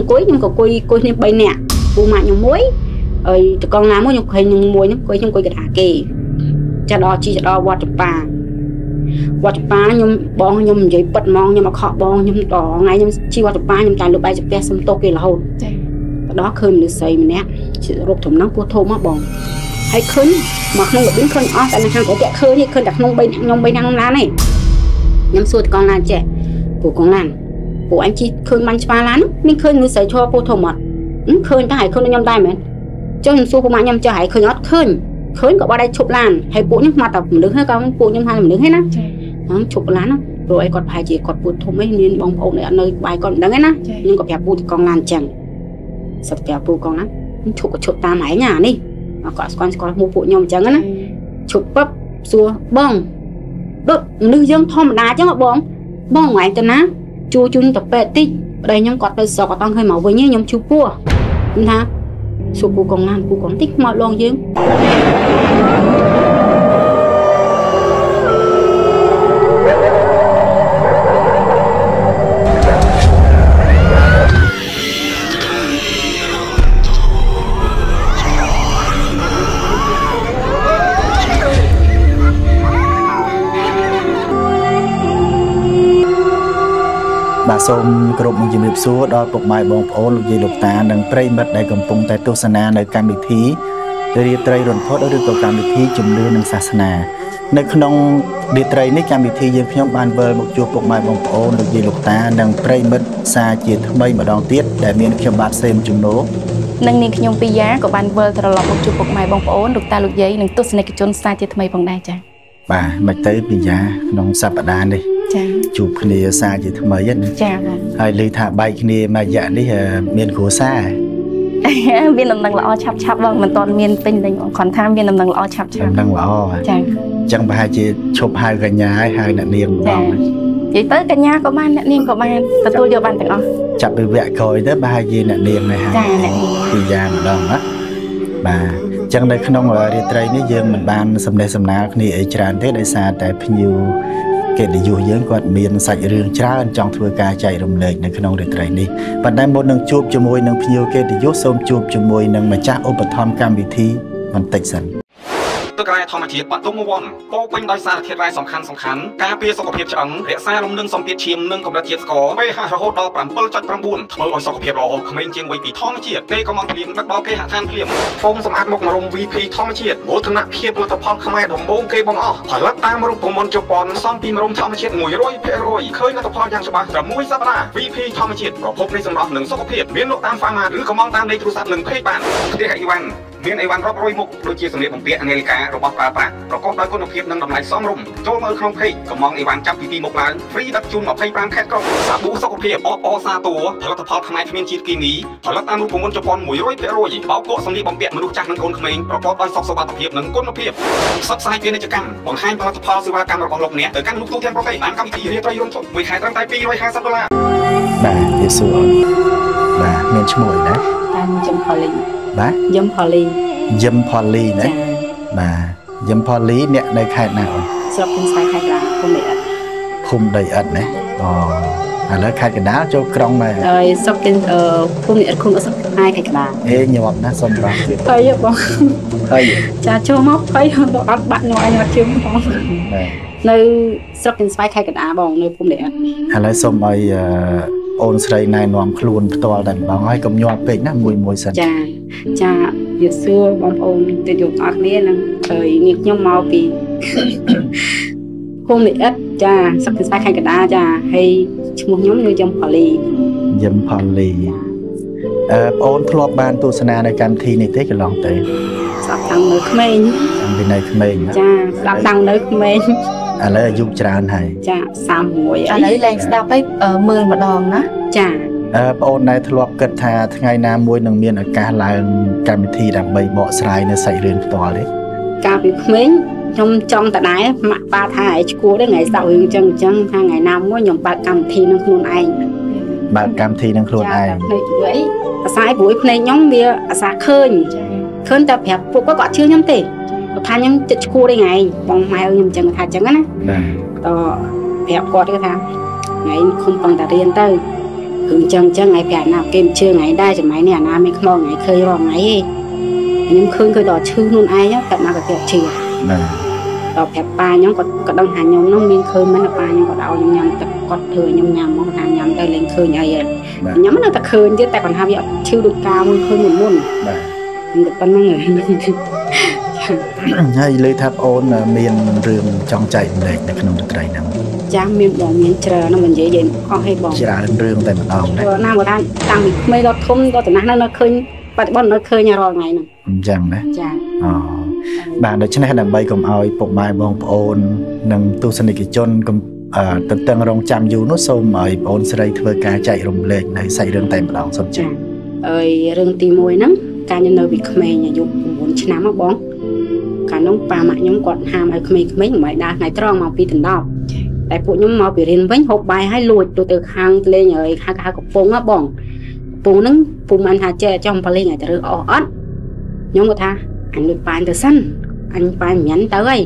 អង្គុយខ្ញុំក៏អង្គុយអង្គុយគ្នា3នាក់ពូម៉ាក់ខ្ញុំមួយហើយតកងណាមួយខ្ញុំឃើញនឹងមួយខ្ញុំអង្គុយខ្ញុំអង្គុយកណ្ដាលគេចាដល់ជីទៅដល់វត្តចម្ប៉ាវត្តចម្ប៉ាខ្ញុំបងខ្ញុំនិយាយពិតហ្មងខ្ញុំមកខកបងខ្ញុំដល់ថ្ងៃខ្ញុំជីវត្តចម្ប៉ាខ្ញុំតែលើបែកចាផ្ទះសុំទុកគេរហូតចាទៅដល់ឃើញមនុស្សស្រីម្នាក់ជារូបធំហ្នឹងពោះធំមកបងហើយឃើញមកក្នុងរបៀងឃើញអស់តែនៅខាងក្រៅឃើញឃើញតែក្នុង3ខ្ញុំ3នាក់ក្នុងឡានឯងខ្ញុំសួរតកងឡានចេះពូកងឡាន ពូអញជីឃើញបាញ់ច្បាឡានហ្នឹងមានឃើញមនុស្សស្រីឈរពោះធំអត់ហឹមឃើញតែហើយឃើញខ្ញុំដែរមែនចុះខ្ញុំសួរពូម៉ាក់ខ្ញុំចេះហើយឃើញអត់ឃើញឃើញក៏បាត់ដៃឈប់ឡានហើយពួកខ្ញុំមកតែមនុស្សហ្នឹងក៏ពួកខ្ញុំថាមនុស្សហ្នឹងណាចាហ្នឹងឈប់ឡានណាព្រោះអីគាត់ប្រហែលជាគាត់ពូធំឯងមានបងប្អូនអីអត់នៅបាយគាត់មិនដឹងឯណាចាខ្ញុំក៏ប្រាប់ពូទីកងឡានអញ្ចឹងសិតប្រាប់ពូកងឡានខ្ញុំឈប់ក៏ឈប់តាមឯងណានេះអគាត់ស្គាល់ស្គាល់ឈ្មោះពួកខ្ញុំអញ្ចឹងណាឈប់ពឹបសួរបងដូចមនុស្សយើងធម្មតាអញ្ចឹងហ៎បងបងឯងទៅណា ជួយជូនទៅពេទ្យតិចប្តីខ្ញុំគាត់ទៅស្រុកគាត់តង់ឃើញមកវិញខ្ញុំឈឺពោះខ្ញុំថាសួរពូកងឡានពូកងតិចមកលងយើង សូមគោរពនឹងជំរាបសួរដល់ពុកម៉ែបងប្អូនលោកយាយលោកតានិងប្រិយមិត្តដែលកំពុងតែទស្សនានៅកម្មវិធីរាត្រីរន្ធត់ឬក៏កម្មវិធីជំនឿនិងសាសនា នៅក្នុងរាត្រីនេះកម្មវិធីយើងខ្ញុំបានវិលមកជួបពុកម៉ែបងប្អូនលោកយាយលោកតានិងប្រិយមិត្តសាជាថ្មីម្ដងទៀតដែលមានខ្ញុំបាទសេមជំនោនិងនាងខ្ញុំពីយ៉ាក៏បានវិលត្រឡប់មកជួបពុកម៉ែបងប្អូនលោកតាលោកយាយនិងទស្សនិកជនសាជាថ្មីផងដែរចាបាទមិនទៅពីយ៉ាក្នុងសប្តាហ៍នេះ ចាជួបគ្នាសាជាថ្មីហ្នឹងចាបងហើយឮថាបែកគ្នាមួយរយៈនេះអឺមានគ្រួសារមានដំណឹងល្អឆាប់ឆាប់បងមិនទាន់មានពេញលេងបងគ្រាន់ថាមានដំណឹងល្អឆាប់ឆាដំប់ណឹងល្អហ៎ចាអញ្ចឹងប្រហែលជាឈប់ហៅកញ្ញាហើយហៅអ្នកនាងម្ដចាងនិយាយទៅកញ្ញាក៏បានអ្នកនាងក៏បានទទួលយកបានទាំងអស់ចាប់ពីវគ្គក្រោយទៅប្រហែលជាអ្នកនាងហើយហៅចាអ្នកនាងពីយ៉ាងម្ដងណាបាទអញ្ចឹងនៅក្នុងរាត្រីនេះយើងមិនបាន សំណេះសំណាលគ្នាអីច្រើនទេដោយសារតែភ្ញៀវ កិត្តិយសយើងគាត់មានសាច់រឿងច្រើនចង់ធ្វើការចែករំលែកនៅក្នុងរាត្រីនេះប៉ុន្តែមុននឹងជួបជាមួយនឹងភ្ញៀវកិត្តិយសសូមជួបជាមួយនឹងម្ចាស់ឧបត្ថម្ភកម្មវិធីបន្តិចសិន ទឹករ៉ែធម្មជាតិបាត់ទុំវ័នពោពេញដោយសារធាតុរ៉ែសំខាន់សំខាន់ការពារសុខភាពឆ្អឹងរក្សាលំនឹងសម្ពាធឈាមនិងកម្រិតជាតិស្ករ pH រហូតដល់7.9ធ្វើឲ្យសុខភាពរហូតក្មេងជាងវ័យពីធម្មជាតិពេលកំងភ្លៀងដឹកដល់គេហដ្ឋានភ្លៀងហ្វូមសម្អាតមុខរំ VP ធម្មជាតិមោទនភាពផលិតផលខ្មែរដំបូងគេបងអស់ផលិតតាមរូបមន្តជប៉ុនសំពីរំធម្មជាតិ100%ឃើញលទ្ធផលយ៉ាងច្បាស់តែមួយសប្តាហ៍ VP ធម្មជាតិប្រភពនៃសម្រស់និងសុខភាពមានលក់តាម Pharma ឬកំងតាមលេខទូរស័ព្ទនិង Page បានផ្ទះអីវ៉ាន់មានអីវ៉ាន់រាប់រយមុខដូចជាសម្លៀកបំពាក់អាមេរិការបស់ប្រើប្រាស់ប្រកបដោយគុណភាពនិងតម្លៃសមរម្យចូលមើលក្នុងពេកកំងអីវ៉ាន់ចាប់ពីទីមកឡើងហ្វ្រីដឹកជូន25ខែក្រុងសាប៊ូសុខភាពអបអសាតួផលិតផលខ្មែរគ្មានជាតិគីមីផលិតតាមរូបមន្តជប៉ុន100%បោកគក់សម្លៀកបំពាក់មនុស្សចាស់និងកូនក្មេងប្រកបដោយសុខសុវត្ថិភាពនិងគុណភាពផ្សព្វផ្សាយពាណិជ្ជកម្មបង្ហាញផលិតផលសេវាកម្មរបស់លោកអ្នកទៅកាន់លោកទូទាំងប្រទេសបានកម្មវិធីរាត្រីរំជុំមួយខែត្រឹមតែ250ដុល្លារបាទវាសួរបាទមានឈ្មោះអីដែរតាមយឹមផូលីបាទយឹមផូលីយឹមផូលីណា បាទយឹមផលលីអ្នកនៅខេត្តណាអូនស្រុកទាំងស្វាយខេត្តកណ្ដាលគុំនេះអត់ភូមិដីឥដ្ឋណាអូឥឡូវខេត្តកណ្ដាលចូលក្រុងដែរហើយស្រុកទាំងអឺភូមិនេះអត់គុំអត់ស្រុកអាយខេត្តកណ្ដាលអេញាប់ណាសុំបងទៀតហើយបងហើយចាចូលមកហើយដល់អត់បាក់ញ័រអញអត់ជើងបងបាទនៅស្រុកទាំងស្វាយខេត្តកណ្ដាលបងនៅភូមិនេះអត់ឥឡូវសូមឲ្យអឺ អូនស្រីណែនាំខ្លួនផ្ទាល់តែម្ដងហើយកុំញាប់ពេកណាមួយមួយសិនចាចាយល់សួរបងប្អូនទៅយកអរគ្នានឹងហើយនាងខ្ញុំមកពីភូមិនេះអត់ចាស្រុកទាំងស្វាយខេត្តកណ្ដាលចាហើយឈ្មោះខ្ញុំនៅយំផលីយឹមផលីអឺបងអូនធ្លាប់បានទស្សនានៅកម្មវិធីនេះទេកន្លងទៅស្ដាប់តាំងនៅក្មេងតាំងពីនៅក្មេងណាចាស្ដាប់តាំងនៅក្មេង ឥឡូវអាយុច្រើនហើយចា31ឥអីឡូវឡើងស្ដាប់ហើយអឺមើលម្ដងណាចាអឺបងអូនដែលធ្លាប់គិតថាថ្ងៃណាមួយនឹងមានឱកាសឡើងកម្មវិធីដើម្បីបកស្រាយនៅសាច់រឿងផ្ទាល់ទេកាលពីក្មេងខ្ញុំចំតដែរម៉ាក់ប៉ាថាឲ្យឈួរទេថ្ងៃស្ដាប់រឿងអញ្ចឹងអញ្ចឹងថាថ្ងៃណាមួយខ្ញុំបើកកម្មវិធីនឹងខ្លួនឯងបើកកម្មវិធីនឹងខ្លួនឯងចាភ្នែកព្រោះអីអាសាយព្រួយភ្នែកខ្ញុំវាអាសាឃើញចាឃើញតែប្រាប់ពួកគាត់ក៏អត់ជឿខ្ញុំទេ គាត់ថាខ្ញុំចិត្តឈួរទេថ្ងៃបងម៉ែខ្ញុំអញ្ចឹងថាអញ្ចឹងណាបាទតប្រាប់គាត់គេថាថ្ងៃនេះខំប្រឹងតែរៀនទៅឃគឺអញ្ចឹងអញ្ចឹងថ្ងៃប្រាណាគេមិនជឿថ្ងៃដែរសម័យនេះអាណាមានខ្មោចថ្ងៃឃើញរាល់ថ្ងៃឯងខ្ញុំឃើញគឺដល់ឈឺខ្លួនឯងតែមកគេជឿបាទដល់ប្រាប់ប៉ាខ្ញុំគាត់ក៏ដឹងថាខ្ញុំនោះមានឃើញមិនប៉ាខ្ញុំគាត់ឲ្យខ្ញុំញ៉ាំទឹកគាត់ធ្វើខ្ញុំញ៉ាំមកថាញ៉ាំទៅលេងឃើញអីហើយញ៉ាំនៅតែឃើញទៀតតែគាត់ថាវាអត់ឈឺដូចកាលមុនឃើញមុនមុនបាទតែប៉ុណ្្នឹងហើយ ហើយលើថាប្អូនមានរឿងចង់ចែកម្លែកនៅក្នុងតន្ត្រីហ្នឹងចាស់មានបងមានច្រើនហ្នឹងមិននិយាយយើងអស់ឲ្យបងច្រើនរឿងតែម្ដងណាព្រោះណាបើថាតាំងពីក្មេងដល់ធំដល់ចំណាស់នៅនៅឃើញបច្ចុប្បន្ននៅឃើញរាល់ថ្ងៃហ្នឹងអញ្ចឹងណាចា៎អូបាទដូច្នេះដើម្បីកុំឲ្យពុកម៉ែបងប្អូន និងទស្សនិកជនកុំអឺទន្ទឹងរង់ចាំយូរនោះសូមឲ្យបងអូនស្រីធ្វើការចែករំលែកនៅសាច់រឿងតែម្ដងសូមចា៎ចា៎ហើយរឿងទី1ហ្នឹងកាលខ្ញុំនៅពីក្មេងអាយុ9ឆ្នាំហ៎បង កាលនោះប៉ាម៉ាក់ខ្ញុំគាត់ហាមឲ្យក្មេងៗមិនឲ្យដើរថ្ងៃត្រង់មកពីដណ្ដប់តែពួកខ្ញុំមកពីរៀនវិញហូបបាយឲ្យលួចទៅទៅខាងលេងហើយហៅហៅកំពង់ហ៎បងកំពង់ហ្នឹងពុំមិនថាចេះចង់បលេងឲ្យទៅរើអស់អត់ខ្ញុំគាត់ថាអញលួចប៉ាញទៅសិនអញប៉ាញញ៉ាន់ទៅហើយ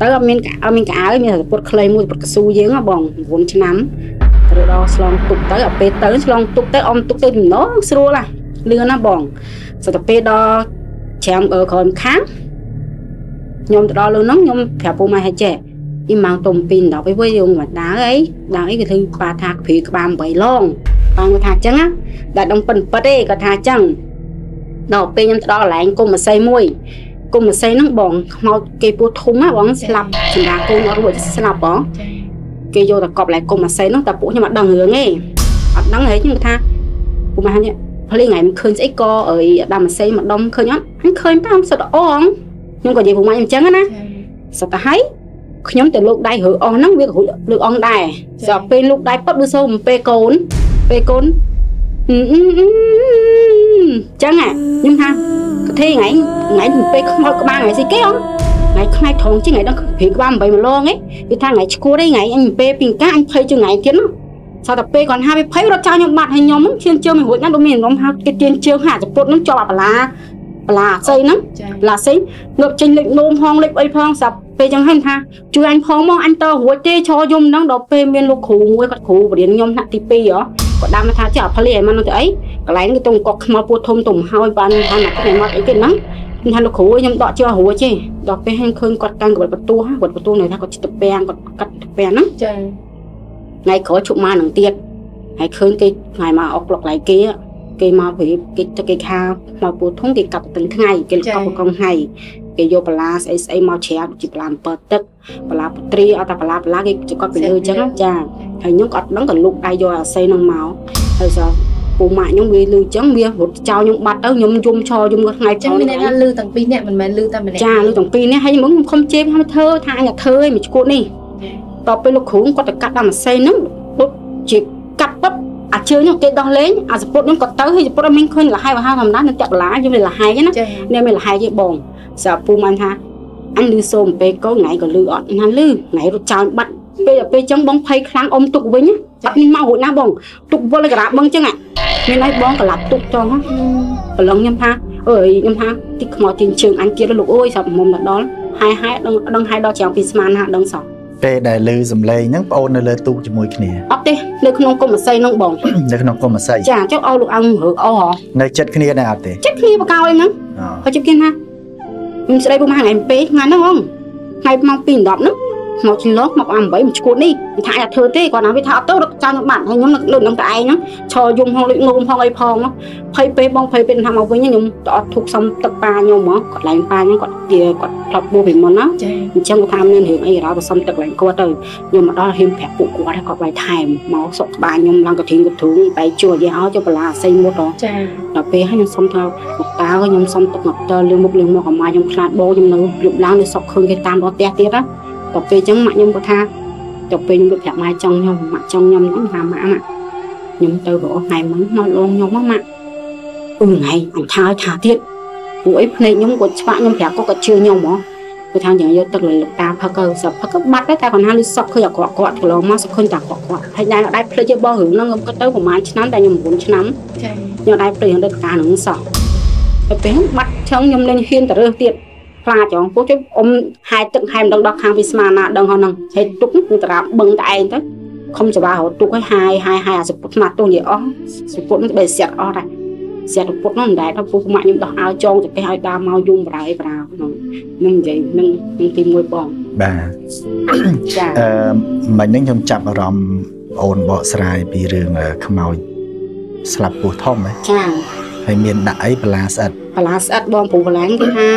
ទៅអត់មានអត់មានកៅអើយមានតែពុតខ្លីមួយពុតកស៊ូយើងហ៎បង9ឆ្នាំទៅដល់ឆ្លងទុកទៅអាពេលទៅឆ្លងទុកទៅអមទុកទៅដំណងស្រួលហ่ะលឿនណាបងសតែពេលដល់ចាំអឺក្រោយម្ខាង ខ្ញុំទៅដល់លើហ្នឹងខ្ញុំប្រាប់ពូម៉ែឲ្យចេះអ៊ីម៉ាំងទុំពី10អីវិញយើងមិនដើរអីដើរអីគឺធ្វើប៉ាថាព្រីក្បាល8ឡងប៉ាគាត់ថាអញ្ចឹងណាតែដងប៉ិនប៉ិតទេគាត់ថាអញ្ចឹងដល់ពេលខ្ញុំទៅដល់កន្លែងគុំម្សៃមួយគុំម្សៃហ្នឹងបងខ្មោចគេពោះធំណាបងស្លាប់សម្រាប់កូនអត់រួចស្លាប់បងគេយកតែកប់កន្លែងគុំម្សៃហ្នឹងតែពួកខ្ញុំអត់ដឹងរឿងទេអត់ដឹងហើយខ្ញុំគាត់ថាពូម៉ែនេះភ្លេងថ្ងៃមិនឃើញស្អីក៏អើយដាំម្សៃមកដុំឃើញអត់អញឃើញតាមសុទ្ធអង ខ្ញុំក៏និយាយពូម៉ែខ្ញុំអញ្ចឹងណាសុទ្ធតែហើយខ្ញុំទៅលោកដៃរើអស់ហ្នឹងវាក៏រួចលើកអងដែរស្រាប់ពេលលោកដៃពត់ដូចសូមពេលកូនពេលកូនអឺអឺអឺចឹងហ่ะខ្ញុំថាកទេថ្ងៃថ្ងៃពេលខ្មោចក្បាលថ្ងៃស្អីគេអងថ្ងៃថ្ងៃត្រង់ជាថ្ងៃដល់ព្រីក្បាល8ម្លងឯងវាថាថ្ងៃឈួតឯងថ្ងៃអញពេលពីកាអញភ័យជាងថ្ងៃទៀតណាសតតែពេលគាត់ហៅវាភ័យរត់ចោលខ្ញុំបាត់ហើយខ្ញុំហ្នឹងឈានជើងមិនរួចណាដូចមានខ្ញុំហៅគេទៀនជើងហាចពុតហ្នឹងជាប់អាបឡា បឡាអស័យហ្នឹងចាឡាសេងងើបចេញលេខនោមហងលេខអីផងស្រាប់ពេលចឹងហ្នឹងថាជួយអញផងមកអញតរួចទេឈរយំហ្នឹងដល់ពេលមានលោកគ្រូមួយគាត់គ្រូបរៀនខ្ញុំថ្នាក់ទី2ហ៎គាត់ដើមថាចេះអត់ផ្លីឲ្យមកនោះទៅអីកន្លែងនេះទៅអង្គខ្មៅពោះធំទុំហើយបានថាណាគាត់មកអីគេហ្នឹងខ្ញុំថាលោកគ្រូខ្ញុំដកជើរួចទេដល់ពេលហ្នឹងឃើញគាត់កាន់ក្បត់បន្ទោះគាត់បន្ទោះនៅថាគាត់ចិត្តពាំងគាត់កាត់ពាំងហ្នឹងចាថ្ងៃក្រោយជប់មកនឹងទៀតហើយឃើញគេថ្ងៃមកអុកប្លុកឡៃគេ គេមកពីគេទៅគេខាមកពូធំគេកាប់ទៅថ្ងៃគេកប់កងថ្ងៃគេយកបន្លាស្អីស្អីមកជ្រាបជាបន្លាអំពើទឹកបន្លាពត្រីអត់តែបន្លាបន្លាគេចគាត់ពីលើអញ្ចឹងចាហើយខ្ញុំក៏អត់ដឹងក៏លុកដៃយកអាស័យនឹងមកហើយសោះពូម៉ាក់ខ្ញុំវាលឺអញ្ចឹងវារត់ចោលខ្ញុំបាត់ទៅខ្ញុំយំឈរយំគាត់ថ្ងៃចឹងមានអ្នកថាលឺទាំងពីរអ្នកមិនមែនលឺតែម្នាក់ចាលឺទាំងពីរនេះហើយខ្ញុំខ្ញុំខំជេរថាធ្វើថាអញធ្វើឯងមួយឈួតនេះតទៅពេលលោកគ្រូគាត់ទៅកាត់ដល់ម៉ាស៊ីនហ្នឹងដូចជាកាត់ពឹប អាជើងហ្នឹងគេដោះលេងអាសពុតហ្នឹងគាត់ទៅហើយសពុតអត់មានឃើញលហើយវហៅធម្មតានៅតាក់ឡាយើងមានលហើយណាចានេះមានលហើយទេបងស្រាប់ពូមិនថាអញលឺសូមពេលកូនថ្ងៃក៏លឺអត់ណាលឺថ្ងៃរត់ចោលបាត់ពេលពេលចឹងបងភ័យខ្លាំងអុំទុកវិញអត់មានមករួចណាបងទុកវល់ក្រាបបងចឹងមានហើយបងក្លាប់ទុកចងប្រឡងខ្ញុំថាអើយខ្ញុំថាទីខ្មោចទីជើងអញទៀតលោកអើយស្រាប់មុំទៅដល់ហើយហើយដឹងដឹងហើយដល់ច្រាំងពីស្មានណាដឹងសោះ ពេលដែលឮសំឡេងហ្នឹងបងអូននៅលើទូកជាមួយគ្នាអត់ទេនៅក្នុងកុំអស័យហ្នឹងបងនៅក្នុងកុំអាស័យចាចុះឲ្យលោកអង្គរើអស់ហ៎នៅចិត្តគ្នាដែរអត់ទេចិត្តគ្នាបកោអីហ្នឹងអូហើយចិត្តគេថាខ្ញុំស្ដីពុកម៉ាថ្ងៃពេថ្ងៃហ្នឹងហងថ្ងៃម៉ោង2:10ហ្នឹង មកជិះលោកមក8មួយឈួតនេះវាថាអាចធ្វើទេគាត់ណាវាថាអត់ទៅរត់ចោលខ្ញុំបាត់ហើយខ្ញុំនៅលើនឹងតែឯងហ្នឹងឈរយំហងលេខនោមផងអីផងភ័យពេបងភ័យពេថាមកវិញខ្ញុំទៅអត់ធុកសំទឹកប៉ាខ្ញុំហ្មងគាត់ឡើងប៉ាខ្ញុំគាត់គេគាត់ផ្លប់បួសពីមុនណាចាអញ្ចឹងគាត់ថាមានរឿងអីរ៉ាបសំទឹកឡើងគាត់ទៅខ្ញុំមកដល់ហ៊ានប្រាប់ពួកគាត់ហើយគាត់បាយថែមមកសុកក្បាលខ្ញុំឡើងកធៀងកធូងបែកជួយកឲ្យចុះបលាអស័យមុតហ៎ចាដល់ពេលហើយខ្ញុំសុំថាលោកតាខ្ញុំសុំទឹកមកតលឿងមុខលឿងមកអាម៉ាខ្ញុំខ្លាចបងខ្ញុំនៅលុបឡើងនៅសុកឃើញគេតាមរត់ផ្ទះទៀតណា ដល់ពេលអញ្ចឹងម៉ាក់ខ្ញុំក៏ថាដល់ពេលខ្ញុំទៅប្រាប់ម៉ែចង់ខ្ញុំម៉ាក់ចង់ខ្ញុំហ្នឹងថាម៉ាក់ម៉ាក់ខ្ញុំទៅរកថ្ងៃមិញមកលងខ្ញុំមកម៉ាក់អឺថ្ងៃអញថាឲ្យថាទៀតពួកអីភ្នែកខ្ញុំគាត់ច្បាក់ខ្ញុំប្រាប់គាត់គាត់ជឿខ្ញុំហ៎គាត់ថាយ៉ាងយកទឹកលើលោកតាផឹកទៅសឹកផឹកក៏បាត់ដែរតែគាត់ថាលឺសក់ឃើញអាក្រក់គាត់កន្លងមកសក់ឃើញតែអាក្រក់គាត់ហើយដែរដែរភ្លេចទេបងរឿងហ្នឹងខ្ញុំគាត់ទៅប្រហែលឆ្នាំតែខ្ញុំ9ឆ្នាំចាខ្ញុំដែរព្រៃរត់ការនឹងសោះទៅពេលហ្នឹងបាត់ឆឹងខ្ញុំលេងហ៊ានទៅរើសទៀត ខ្លាចហ៎ពួកជួយអ៊ំហាយទឹកហាយមិនដឹងដល់ខាងពីស្មានណាដឹងហ្នឹងហើយទុកគឺតារាបឹងតែឯងទៅខំច្បាររត់ទុកឲ្យហាយហាយហាយអាសពុតស្មាត់ទុកនិយាយអស់សពុតនឹងបែសាត់អស់ដែរសាត់ពុតនោះមិនដែរដល់ពូម៉ាក់ខ្ញុំដោះអាវចងទៅគេឲ្យដើមមកយំបរាយប្រាក្នុងនឹងនិយាយនឹងនឹងទី1បងបាទចាអឺមិញហ្នឹងខ្ញុំចាប់អារម្មណ៍អូនបកស្រាយពីរឿងអឺខ្មោចស្លាប់ពោះធំហ៎ចាហើយមានដាក់អីបលាស្អិតបលាស្អិតបងពូបលាញគេថា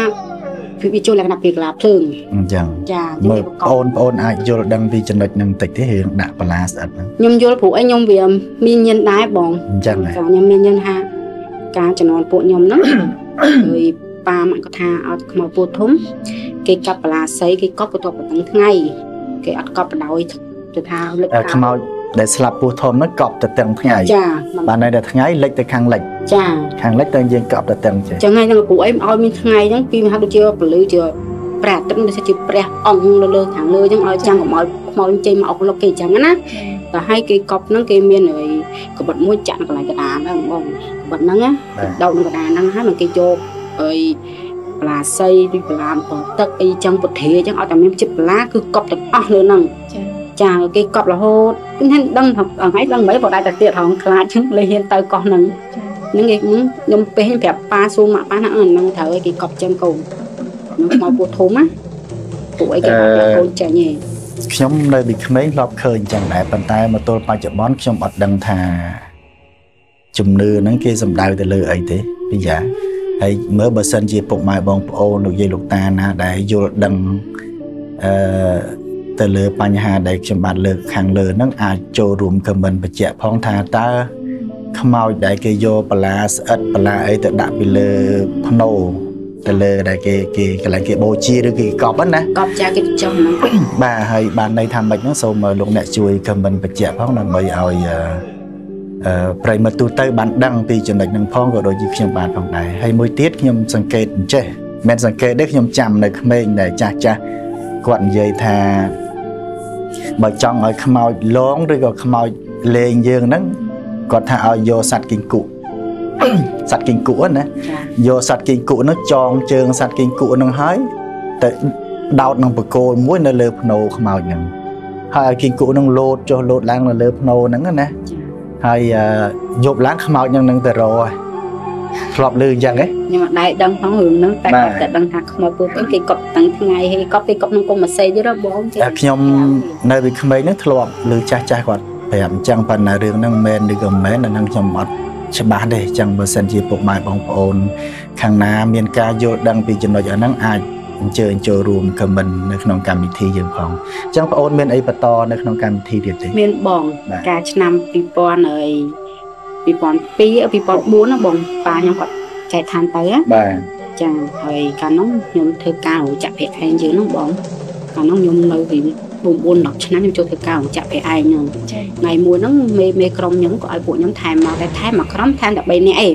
វាវាចូលលក្ខណៈពីកលាភ្លើងអញ្ចឹងចាមើលបងប្អូនអាចយល់ដឹងពីចំណុចហ្នឹងតិចទេរឿងដាក់បលាស្អិតហ្នឹងខ្ញុំយល់ព្រោះអីខ្ញុំវាមានញៀនដែរបងអញ្ចឹងហ៎ចាខ្ញុំមានញៀនថាការចំនួនពួកខ្ញុំហ្នឹងហើយប៉ាម៉ាក់ក៏ថាឲ្យខ្មៅពោះធំ គេកាប់បលាស័យគេកប់បន្ទាប់បន្ទឹងថ្ងៃគេអត់កប់បដោយទៅថាលិចអឺខ្មោច ដែលស្លាប់ពោះធំហ្នឹងកប់ទៅទាំងថ្ងៃចាបានន័យថាថ្ងៃលិចទៅខាងលិចចាខាងលិចទៅយើងកប់ទៅទាំងចេះចឹងហើយនឹងពួកអីឲ្យមានថ្ងៃហ្នឹងពីមហាដូចជាពលឺជាព្រះអាទិត្យដូចជាព្រះអង្គលើលើខាងលើចឹងឲ្យចាំងកុំឲ្យខ្មោចចេញមកអុកលុកគេចឹងណាតែឲ្យគេកប់ហ្នឹងគេមានហើយកបិតមួយចាក់នៅកន្លែងកណ្ដាលហ្នឹងបងកបិតហ្នឹងណាបាទដោតនៅកណ្ដាលហ្នឹងហើយមកគេយកអីប្លាស័យដូចប្លាមតទឹកអីចឹងពុទ្ធាចឹងឲ្យតែមានចិត្តប្លាគឺកប់ទាំងអស់លើហ្នឹងចា៎ ចាគេកប់រហូតខ្ញុំដឹងថាថ្ងៃដឹងមិនបើតែតែទៀតហងខ្លាចចឹងលេហ៊ានទៅកោះហ្នឹងហ្នឹងគេខ្ញុំពេះខ្ញុំប្រាប់ប៉ាសួរម៉ាក់ប៉ាថាអឺហ្នឹងត្រូវឲ្យគេកប់ចឹងកូនហ្នឹងមកពូធំណាពួកអីគេបាត់កូនចាញ់ឯងខ្ញុំនៅពីក្មេងធ្លាប់ឃើញចឹងដែរប៉ុន្តែមកទល់បច្ចុប្បន្នខ្ញុំអត់ដឹងថាជំនឿហ្នឹងគេសំដៅទៅលើអីទេពីយ៉ាហើយមើលបើសិនជាពុកម៉ែបងប្អូនលោកយាយលោកតាណាដែលយល់ដឹងអឺ ទៅលើបញ្ហាដែលខ្ញុំបានលើកខាងលើហ្នឹងអាចចូលរួមខមមិនបញ្ជាក់ផងថាតើខ្មោចដែលគេយកបលាស្អិតបលាអីទៅដាក់ពីលើភ្នោទៅលើដែលគេគេកន្លែងគេបូជាឬគេកប់ហ្នឹងណាកប់ចាគេទៅចុះហ្នឹងបាទហើយបានន័យថាម៉េចហ្នឹងសូមលោកអ្នកជួយខមមិនបញ្ជាក់ផងដើម្បីឲ្យអឺអឺប្រិយមិត្តទូទៅបានដឹងពីចំណុចហ្នឹងផងក៏ដូចជាខ្ញុំបានផងដែរហើយមួយទៀតខ្ញុំសង្កេតអញ្ចេះមិនមែនសង្កេតទេខ្ញុំចាំនៅក្មេងដែលចាស់ចាស់គាត់និយាយថា បើចង់ឲ្យខ្មោចលងឬក៏ខ្មោចលេងយើងហ្នឹងគាត់ថាឲ្យយកសัตว์គីងគក់ សัตว์គីងគក់ហ្នឹងណា ចា យកសัตว์គីងគក់ហ្នឹងចងជើងសัตว์គីងគក់ហ្នឹងហើយទៅដោតនឹងបកគោមួយនៅលើភ្នោខ្មោចហ្នឹងហើយឲ្យគីងគក់ហ្នឹងលោតចុះលោតឡើងនៅលើភ្នោហ្នឹងណា ចា ហើយអឺយប់ឡើងខ្មោចហ្នឹងនឹងទៅរកហើយ ធ្លាប់លឺអញ្ចឹងហ៎ខ្ញុំអត់ដែរដឹងផងរឿងហ្នឹងតែបាទគាត់តែដឹងថាខ្មោចពូអីគេកប់តាំងថ្ងៃហើយកប់គេកប់ក្នុងកុំម៉ាសេទៀតហ៎បងចាតែខ្ញុំនៅពីក្មេងហ្នឹងធ្លាប់លឺចាស់ចាស់គាត់ប្រាប់អញ្ចឹងប៉ុន្តែរឿងហ្នឹងមិនមែនឬក៏មិនមែនអាហ្នឹងខ្ញុំអត់ច្បាស់ទេអញ្ចឹងបើសិនជាពុកម៉ែបងប្អូន ខាងណា មានការយល់ដឹងពីចំណុចអាហ្នឹងអាចអញ្ជើញចូលរួមខមមិននៅក្នុងកម្មវិធីយើងផងអញ្ចឹងបងអូនមានអីបន្តនៅក្នុងកម្មវិធីទៀតទេមានបងបាទការឆ្នាំ2000ហើយ 2002 2004ណាបងប៉ាខ្ញុំគាត់ចែកឋានទៅណាបាទចាហើយកាលនោះខ្ញុំធ្វើការរោងចក្រភ័យឯងយើងហ្នឹងបងកាលនោះខ្ញុំនៅពី9 10ឆ្នាំខ្ញុំចូលធ្វើការរោងចក្រភ័យឯងហ្នឹងចា៎ថ្ងៃមួយហ្នឹងមេមេក្រុមខ្ញុំក៏ឲ្យពួកខ្ញុំថែមមកតែថែមមួយក្រុមថែមតែ3នាក់ឯង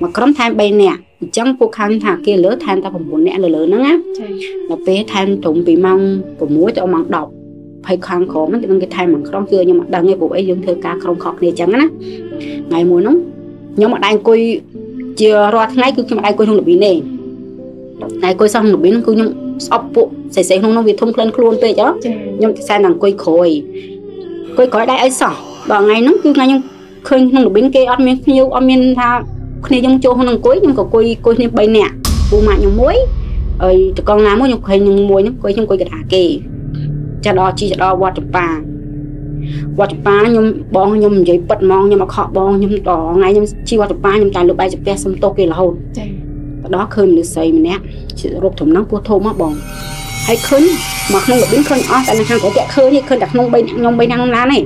មួយក្រុមថែម3នាក់អញ្ចឹងពួកខាងថាគេលើថែមតែ9នាក់លើលើហ្នឹងណាចា៎ដល់ពេលថែមត្រឹមពីម៉ោង6ទៅម៉ោង10 ហើយខាងក្រុមហ្នឹងគេថែមមួយក្រុមគឺខ្ញុំអត់ដឹងទេព្រោះអីយើងធ្វើការក្រុមខុសគ្នាអញ្ចឹងណាថ្ងៃមួយហ្នឹងខ្ញុំអត់ដែរអង្គុយជារាល់ថ្ងៃគឺខ្ញុំអត់ដែរអង្គុយក្នុងល្ប៊ីនទេតែអង្គុយសោះក្នុងល្ប៊ីនគឺខ្ញុំស្អប់ពួកស្រីៗក្នុងនោះវាធំក្លិនខ្លួនពេកអញ្ចឹងចា៎ខ្ញុំសែនតែអង្គុយក្រោយអង្គុយក្រោយដែរអីសោះដល់ថ្ងៃហ្នឹងគឺថ្ងៃខ្ញុំឃើញក្នុងល្ប៊ីនគេអត់មានភ្ញៀវអត់មានថាគ្នាខ្ញុំចូលក្នុងអង្គុយខ្ញុំក៏អង្គុយអង្គុយគ្នា3នាក់ពូម៉ាក់ខ្ញុំមួយហើយតកងណាមួយខ្ញុំឃើញនឹងមួយហ្នឹងអង្គុយខ្ញុំអង្គុយកណ្ដាលគេ ចាដល់ជីទៅដល់វត្តចម្ប៉ាវត្តចម្ប៉ាខ្ញុំបងខ្ញុំនិយាយប៉ិតហ្មងខ្ញុំមកខកបងខ្ញុំដល់ថ្ងៃខ្ញុំជីវត្តចម្ប៉ាខ្ញុំតែលើបែកចាពះសុំទោសគេរហូតចា៎ទៅដល់ឃើញមនុស្សស្រីម្នាក់ជារូបធំហ្នឹងពោះធំមកបងហើយឃើញមកក្នុងរបៀងឃើញអស់តែនៅខាងក្រៅតែឃើញទេឃើញតែក្នុងបីខ្ញុំបីហ្នឹងឡានទេ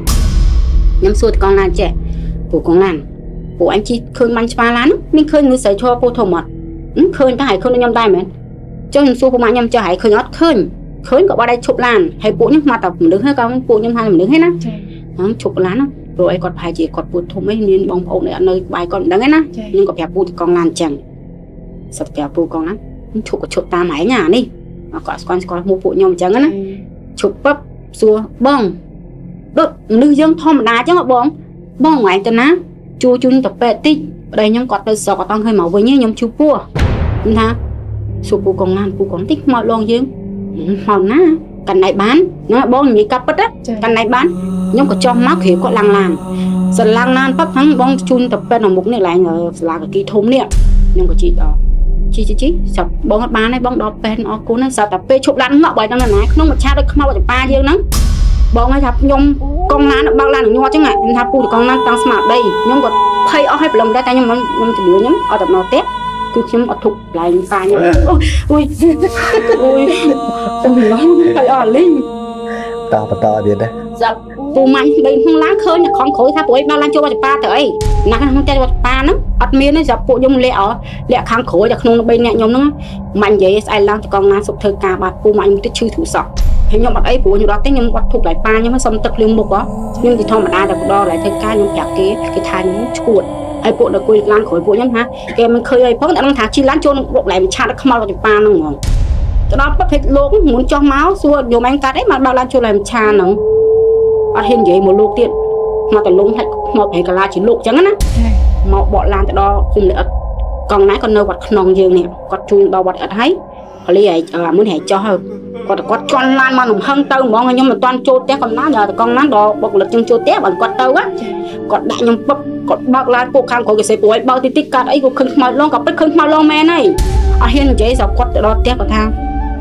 ខ្ញុំសួរតកងឡានចេះពូកងឡានពូអញជីឃើញបាញ់ស្វាឡានហ្នឹងមានឃើញមនុស្សស្រីឈរពោះធំអត់ហឹមឃើញតែហើយឃើញដូចខ្ញុំដែរមែនចុះខ្ញុំសួរពូម៉ាក់ខ្ញុំចេះហើយឃើញអត់ឃើញ ឃើញក៏បាត់ដែរឈប់ឡានហើយពួកខ្ញុំមកតែមនុស្សហ្នឹងក៏ពួកខ្ញុំថាមនុស្សហ្នឹងណាចា៎ហ្នឹងឈប់ឡានណាព្រោះអីគាត់ប្រហែលជាគាត់ពួតធំអីមានបងប្អូនអីអត់នៅក្បែរគាត់មិនដឹងទេណាចា៎ខ្ញុំក៏ប្រាប់ពូទៅកងឡានអញ្ចឹងសិតប្រាប់ពូកងឡានខ្ញុំឈប់ក៏ឈប់តាមហែងណានេះមកគាត់ស្គាល់ស្គាល់ឈ្មោះពួកខ្ញុំអញ្ចឹងណាឈប់ពឹបសួរបងដូចមនុស្សយើងធម្មតាអញ្ចឹងហ៎បងបងឯងទៅណាជួជូនទៅពេទ្យតិចប្តីខ្ញុំគាត់ទៅស្រុកអត់តង់ឃើញមកវិញទេខ្ញុំឈឺពោះខ្ញុំថាសួរពូកងឡានពូកងតិចមកលងយើងហឹ មមកណាកាន់ណៃបានណាបងនិយាយកាប់ពិតណាចា៎កាន់ណៃបានខ្ញុំក៏ចុះមកគ្រាគាត់ឡើងឡានសិនឡើងឡានប៉ាប់ហ្នឹងបងជូនទៅពេទ្យនៅមុខនេះឡើងសាលាកគីធំនេះខ្ញុំក៏ជីកដល់ជីជីជីស្រាប់បងអត់បានទេបងដល់ពេទ្យអរគុណហើយស្រាប់តែពេលឈប់ឡានងក់បើដល់ណាក្នុងមួយឆាដូចខ្មៅចប៉ាយើងហ្នឹងបងឲ្យថាខ្ញុំកងឡានបើកឡានញ័រចឹងខ្ញុំថាពូតកងឡានតាំងស្មារតីខ្ញុំក៏ភ័យអស់ហើយព្រលឹមដែរតែខ្ញុំខ្ញុំជំនឿខ្ញុំអត់ដំណោះទេ គឺខ្ញុំអត់ធុកឡើងប៉ាខ្ញុំអូយអូយអូយខ្ញុំឡងហើយអស់លីងតបន្តទៀតដែរសាប់ពូម៉ាញ់បីក្នុងឡានឃើញខំក្រួយថាពួកឯងបានឡើងចូលវត្តប៉ាទៅអីណាក្នុងផ្ទះវត្តប៉ាហ្នឹងអត់មានទេសាប់ពួកខ្ញុំលាក់អលាក់ខាងក្រួយតែក្នុង3នាក់ខ្ញុំហ្នឹងម៉ាញ់និយាយស្អែកឡើងទៅកងណាសុកធ្វើការបាទពូម៉ាញ់ទៅឈឺធូរសក់ហើយខ្ញុំអត់អីព្រោះខ្ញុំរត់ទេខ្ញុំអត់ធុក lại ប៉ាខ្ញុំសុំទឹកលៀងមុខខ្ញុំជាធម្មតាតែបដរ lại ធ្វើការខ្ញុំប្រាប់គេគេថាខ្ញុំឈួត ហើយពួកនៅគួយឡានក្រួយពួកខ្ញុំថាគេមិនឃើញអីផងតែដឹងថាជិះឡានចូលនឹងរកឡើងឆាតខ្មៅវត្តប៉ាហ្នឹងហ្មងទៅដល់ពិតពេកលោកមុនចុះមកសួរយកម៉ែងកាត់អីមកដល់ឡានចូលឡើងឆាហ្នឹងអត់ហ៊ាននិយាយមកលោកទៀតមកតលងហាច់មកប្រែកាឡាជាលោកអញ្ចឹងណាមកបកឡានទៅដល់គុំលិអិតកងណាក៏នៅវត្តក្នុងយើងនេះគាត់ជួយដល់វត្តអិតហើយ ក៏លីឲ្យមុនឲ្យចោះហើយគាត់គាត់ជន់ឡានមកនំហឹងទៅហ្មងខ្ញុំមិនទាន់ចូលផ្ទះកំណាដល់កងណាដល់បុកលិតជឹងចូលផ្ទះបើគាត់ទៅគាត់ដាក់ខ្ញុំពឹបគាត់បើកឡានពួកខាងក្រោយគេសេពួយបើកតិចតិចកាត់អីក៏ឃើញខ្មៅឡងក៏ពិតឃើញខ្មៅឡងមែនហើយអត់ហ៊ាននិយាយស្រាប់គាត់ទៅដល់ផ្ទះគាត់ថា